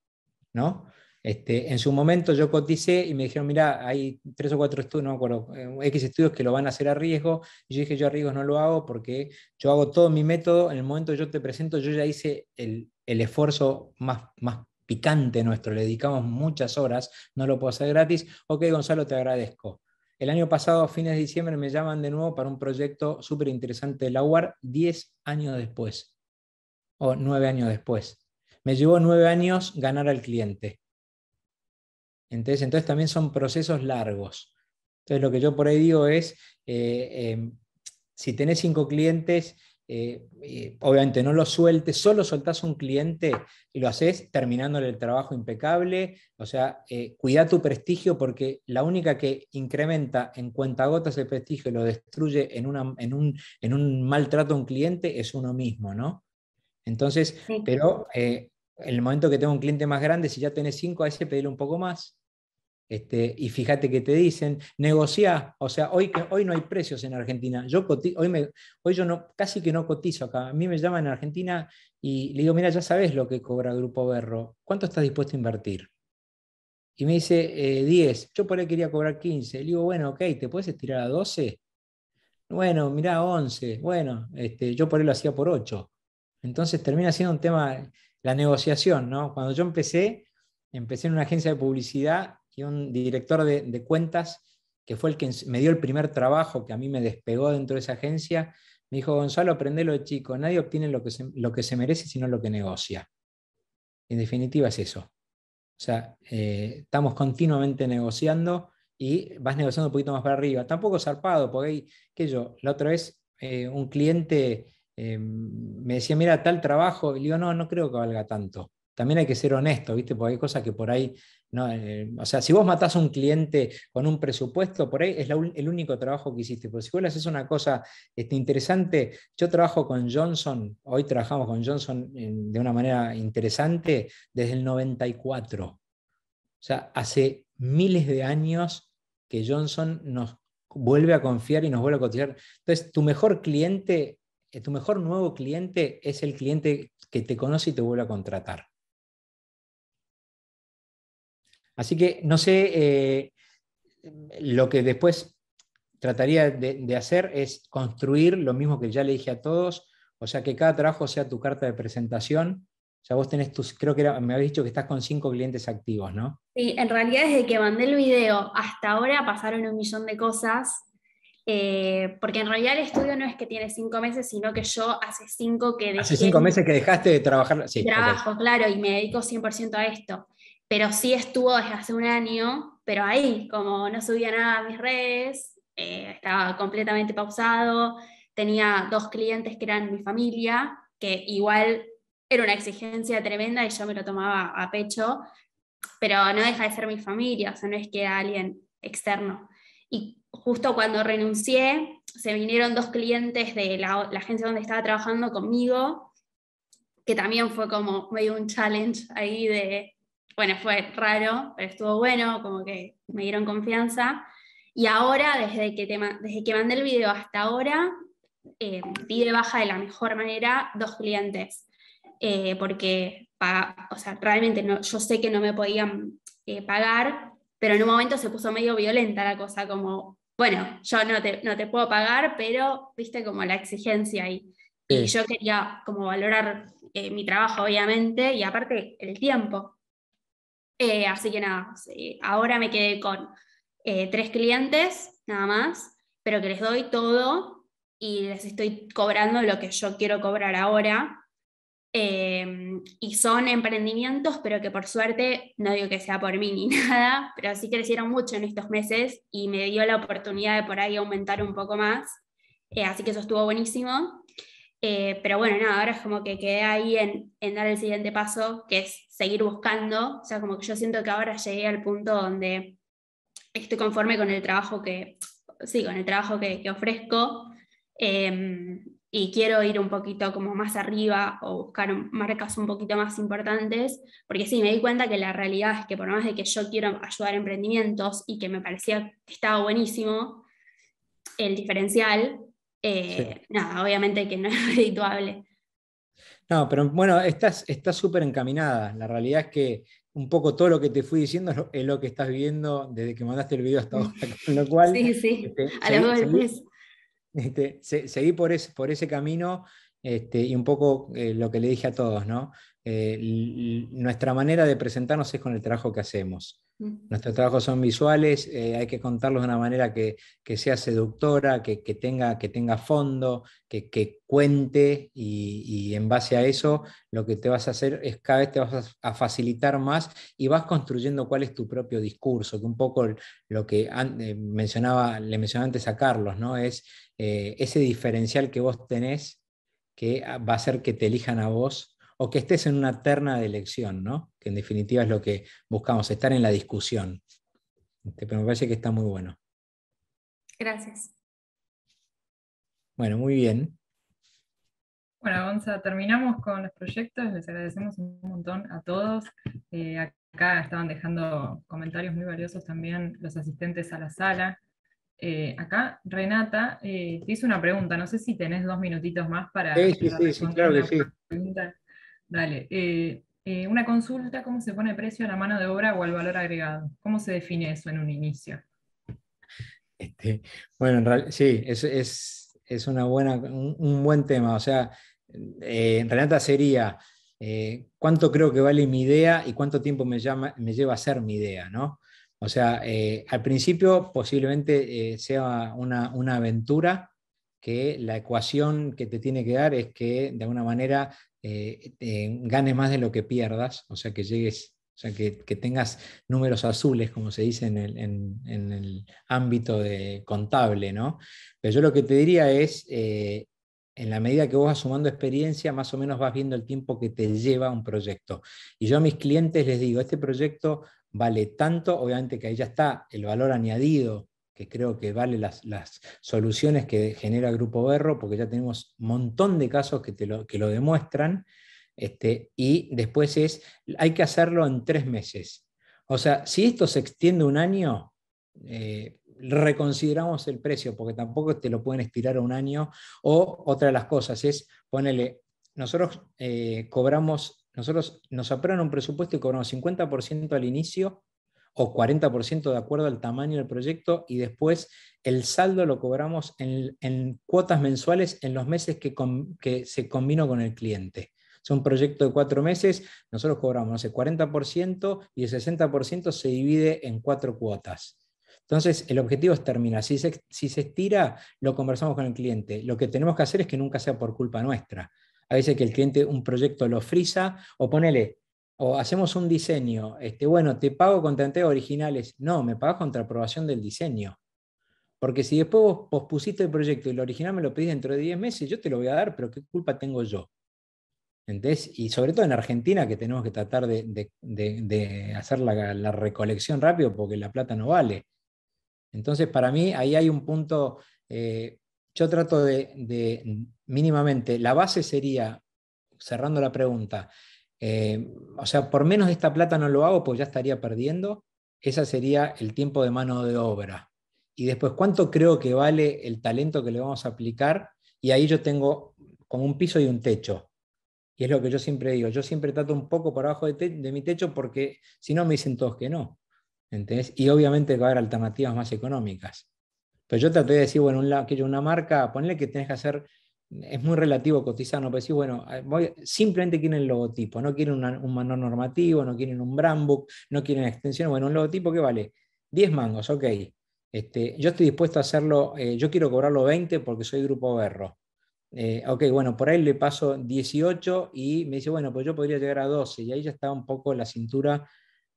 ¿no? Este, en su momento yo coticé y me dijeron, mira, hay tres o cuatro estudios, no me acuerdo, eh, X estudios que lo van a hacer a riesgo. Y yo dije, yo a riesgo no lo hago porque yo hago todo mi método. En el momento que yo te presento, yo ya hice el, el esfuerzo más, más picante nuestro, le dedicamos muchas horas, no lo puedo hacer gratis. Ok, Gonzalo, te agradezco. El año pasado, a fines de diciembre, me llaman de nuevo para un proyecto súper interesante de la UAR, 10 años después, o 9 años después. Me llevó 9 años ganar al cliente. Entonces, entonces también son procesos largos. Entonces lo que yo por ahí digo es, eh, em, si tenés 5 clientes, eh, obviamente no lo sueltes, solo soltás un cliente y lo haces terminándole el trabajo impecable, o sea, eh, cuida tu prestigio porque la única que incrementa en cuentagotas el prestigio y lo destruye en, una, en, un, en un maltrato a un cliente es uno mismo, ¿no? Entonces, pero eh, en el momento que tengo un cliente más grande, si ya tenés cinco, a ese pedirle un poco más, este, y fíjate que te dicen, negocia, o sea, hoy, hoy no hay precios en Argentina. Yo hoy, me, hoy yo no, casi que no cotizo acá. A mí me llaman en Argentina y le digo, mira, ya sabes lo que cobra Grupo Berro. ¿Cuánto estás dispuesto a invertir? Y me dice, 10. Eh, yo por ahí quería cobrar 15. Le digo, bueno, ok, ¿te puedes estirar a 12? Bueno, mira, 11. Bueno, este, yo por ahí lo hacía por 8. Entonces termina siendo un tema, la negociación, ¿no? Cuando yo empecé, empecé en una agencia de publicidad un director de, cuentas, que fue el que me dio el primer trabajo, que a mí me despegó dentro de esa agencia, me dijo, Gonzalo, aprendelo de chico, nadie obtiene lo que, se, lo que se merece, sino lo que negocia. En definitiva es eso. O sea, eh, estamos continuamente negociando y vas negociando un poquito más para arriba. Tampoco zarpado, porque hay, que yo, la otra vez eh, un cliente eh, me decía, mira, tal trabajo, y le digo, no, no creo que valga tanto también hay que ser honesto, ¿viste? Porque hay cosas que por ahí, no, eh, o sea, si vos matás a un cliente con un presupuesto, por ahí es el único trabajo que hiciste. Pero si vos le haces una cosa este, interesante, yo trabajo con Johnson, hoy trabajamos con Johnson de una manera interesante desde el 94. O sea, hace miles de años que Johnson nos vuelve a confiar y nos vuelve a cotizar. Entonces, tu mejor cliente, eh, tu mejor nuevo cliente es el cliente que te conoce y te vuelve a contratar. Así que no sé, eh, lo que después trataría de, hacer es construir lo mismo que ya le dije a todos, o sea, que cada trabajo sea tu carta de presentación. O sea, vos tenés tus, creo que me habéis dicho que estás con cinco clientes activos, ¿no? Sí, en realidad desde que mandé el video hasta ahora pasaron un millón de cosas, eh, porque en realidad el estudio no es que tiene cinco meses, sino que yo hace cinco que dejé... Hace cinco meses que dejaste de trabajar. Sí, trabajo, claro, y me dedico 100% a esto pero sí estuvo desde hace un año, pero ahí, como no subía nada a mis redes, eh, estaba completamente pausado, tenía dos clientes que eran mi familia, que igual era una exigencia tremenda y yo me lo tomaba a pecho, pero no deja de ser mi familia, o sea, no es que era alguien externo. Y justo cuando renuncié, se vinieron dos clientes de la, la agencia donde estaba trabajando conmigo, que también fue como medio un challenge ahí de bueno, fue raro, pero estuvo bueno, como que me dieron confianza. Y ahora, desde que, desde que mandé el video hasta ahora, eh, di de baja de la mejor manera dos clientes, eh, porque o sea, realmente no, yo sé que no me podían eh, pagar, pero en un momento se puso medio violenta la cosa, como, bueno, yo no te, no te puedo pagar, pero viste como la exigencia ahí. Y yo quería como valorar mi trabajo, obviamente, y aparte el tiempo, eh, así que nada, ahora me quedé con eh, tres clientes, nada más, pero que les doy todo y les estoy cobrando lo que yo quiero cobrar ahora. Em, y son emprendimientos, pero que por suerte, no digo que sea por mí ni [laughs] nada, pero sí crecieron mucho en estos meses y me dio la oportunidad de por ahí aumentar un poco más. Eh, así que eso estuvo buenísimo. Eh, pero bueno, nada, ahora es como que quedé ahí en, dar el siguiente paso, que es seguir buscando. O sea, como que yo siento que ahora llegué al punto donde estoy conforme con el trabajo que, sí, con el trabajo que, ofrezco. Em, y quiero ir un poquito como más arriba o buscar marcas un poquito más importantes, porque sí, me di cuenta que la realidad es que por más de que yo quiero ayudar a emprendimientos y que me parecía que estaba buenísimo el diferencial, eh, nada, obviamente que no es [laughs] redituable. No, pero bueno, estás súper encaminada. La realidad es que un poco todo lo que te fui diciendo es lo, que estás viviendo desde que mandaste el video hasta [laughs] ahora. Con lo cual, sí, sí, este, a seguí, seguí, este, seguí por, ese, por ese camino este, y un poco eh, lo que le dije a todos, ¿no? Eh, nuestra manera de presentarnos es con el trabajo que hacemos. Nuestros trabajos son visuales, eh, hay que contarlos de una manera que, sea seductora, que, tenga, que tenga fondo, que, cuente y, en base a eso lo que te vas a hacer es cada vez te vas a, facilitar más y vas construyendo cuál es tu propio discurso, que un poco lo que mencionaba, le mencionaba antes a Carlos, ¿no? es ese diferencial que vos tenés que va a hacer que te elijan a vos o que estés en una terna de elección, ¿no? que en definitiva es lo que buscamos, estar en la discusión. Este, pero me parece que está muy bueno. Gracias. Bueno, muy bien. Bueno, Gonza, terminamos con los proyectos, les agradecemos un montón a todos. Eh, acá estaban dejando comentarios muy valiosos también los asistentes a la sala. Eh, acá Renata eh, te hizo una pregunta, no sé si tenés dos minutitos más para... Sí, sí, sí, claro que sí. Dale, eh, una consulta, ¿cómo se pone precio a la mano de obra o al valor agregado? ¿Cómo se define eso en un inicio? Este, bueno, en realidad, sí, es, una buena, un, buen tema. O sea, Renata sería cuánto creo que vale mi idea y cuánto tiempo me, llama, me lleva a hacer mi idea, ¿no? O sea, eh, al principio posiblemente eh, sea una, aventura que la ecuación que te tiene que dar es que de alguna manera eh, ganes más de lo que pierdas, o sea, que llegues, o sea, que, tengas números azules, como se dice en el, ámbito de contable, ¿no? Pero yo lo que te diría es, en la medida que vos vas sumando experiencia, más o menos vas viendo el tiempo que te lleva un proyecto. Y yo a mis clientes les digo, este proyecto vale tanto, obviamente que ahí ya está el valor añadido, que creo que vale las, soluciones que genera Grupo Berro, porque ya tenemos un montón de casos que, te lo, que lo demuestran, este, y después es, hay que hacerlo en tres meses. O sea, si esto se extiende un año, eh, reconsideramos el precio, porque tampoco te lo pueden estirar a un año. O otra de las cosas es, ponele, nosotros eh, cobramos nosotros nos aprueban un presupuesto y cobramos 50% al inicio o 40% de acuerdo al tamaño del proyecto y después el saldo lo cobramos en, cuotas mensuales en los meses que, se combinó con el cliente. Es un proyecto de cuatro meses, nosotros cobramos, no sé, 40% y el 60% se divide en cuatro cuotas. Entonces, el objetivo es terminar. Si se, si se estira, lo conversamos con el cliente. Lo que tenemos que hacer es que nunca sea por culpa nuestra a veces que el cliente un proyecto lo frisa, o ponele, o hacemos un diseño, este, bueno, te pago contra entrega originales. No, me pagas contra aprobación del diseño. Porque si después vos pospusiste el proyecto y el original me lo pedís dentro de 10 meses, yo te lo voy a dar, pero ¿qué culpa tengo yo? Y sobre todo en Argentina, que tenemos que tratar de, hacer la, recolección rápido porque la plata no vale. Entonces, para mí, ahí hay un punto eh, yo trato de, mínimamente, la base sería, cerrando la pregunta, eh, o sea, por menos de esta plata no lo hago, pues ya estaría perdiendo. Ese sería el tiempo de mano de obra. Y después, ¿cuánto creo que vale el talento que le vamos a aplicar? Y ahí yo tengo como un piso y un techo. Y es lo que yo siempre digo. Yo siempre trato un poco por abajo de, mi techo porque si no me dicen todos que no. ¿entendés? Y obviamente va a haber alternativas más económicas. Pero yo traté de decir, bueno, un, una marca, ponle que tenés que hacer, es muy relativo cotizar, ¿no? Pero decir, bueno, simplemente quieren el logotipo, no quieren un manual normativo, no quieren un brand book, no quieren extensión, bueno, un logotipo que vale 10 mangos, ok. Este, yo estoy dispuesto a hacerlo, eh, yo quiero cobrarlo 20 porque soy grupo Berro. Eh, ok, bueno, por ahí le paso 18 y me dice, bueno, pues yo podría llegar a 12 y ahí ya está un poco la cintura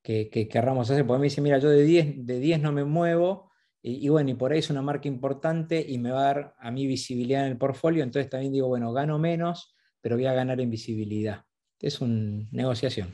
que, que querramos hacer, porque me dice, mira, yo de 10, de 10 no me muevo, y, bueno, y por ahí es una marca importante y me va a dar a mí visibilidad en el portfolio, entonces también digo, bueno, gano menos, pero voy a ganar en visibilidad. Es una negociación.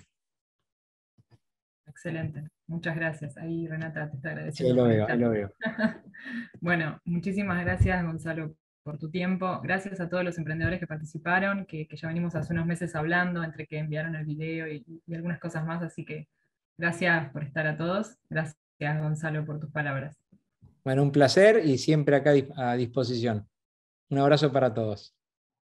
Excelente, muchas gracias. Ahí Renata te está agradeciendo. Sí, lo veo, lo veo. [laughs] bueno, muchísimas gracias Gonzalo por tu tiempo. Gracias a todos los emprendedores que participaron, que, ya venimos hace unos meses hablando, entre que enviaron el video y, y algunas cosas más, así que gracias por estar a todos. Gracias Gonzalo por tus palabras. Bueno, un placer y siempre acá a disposición. Un abrazo para todos.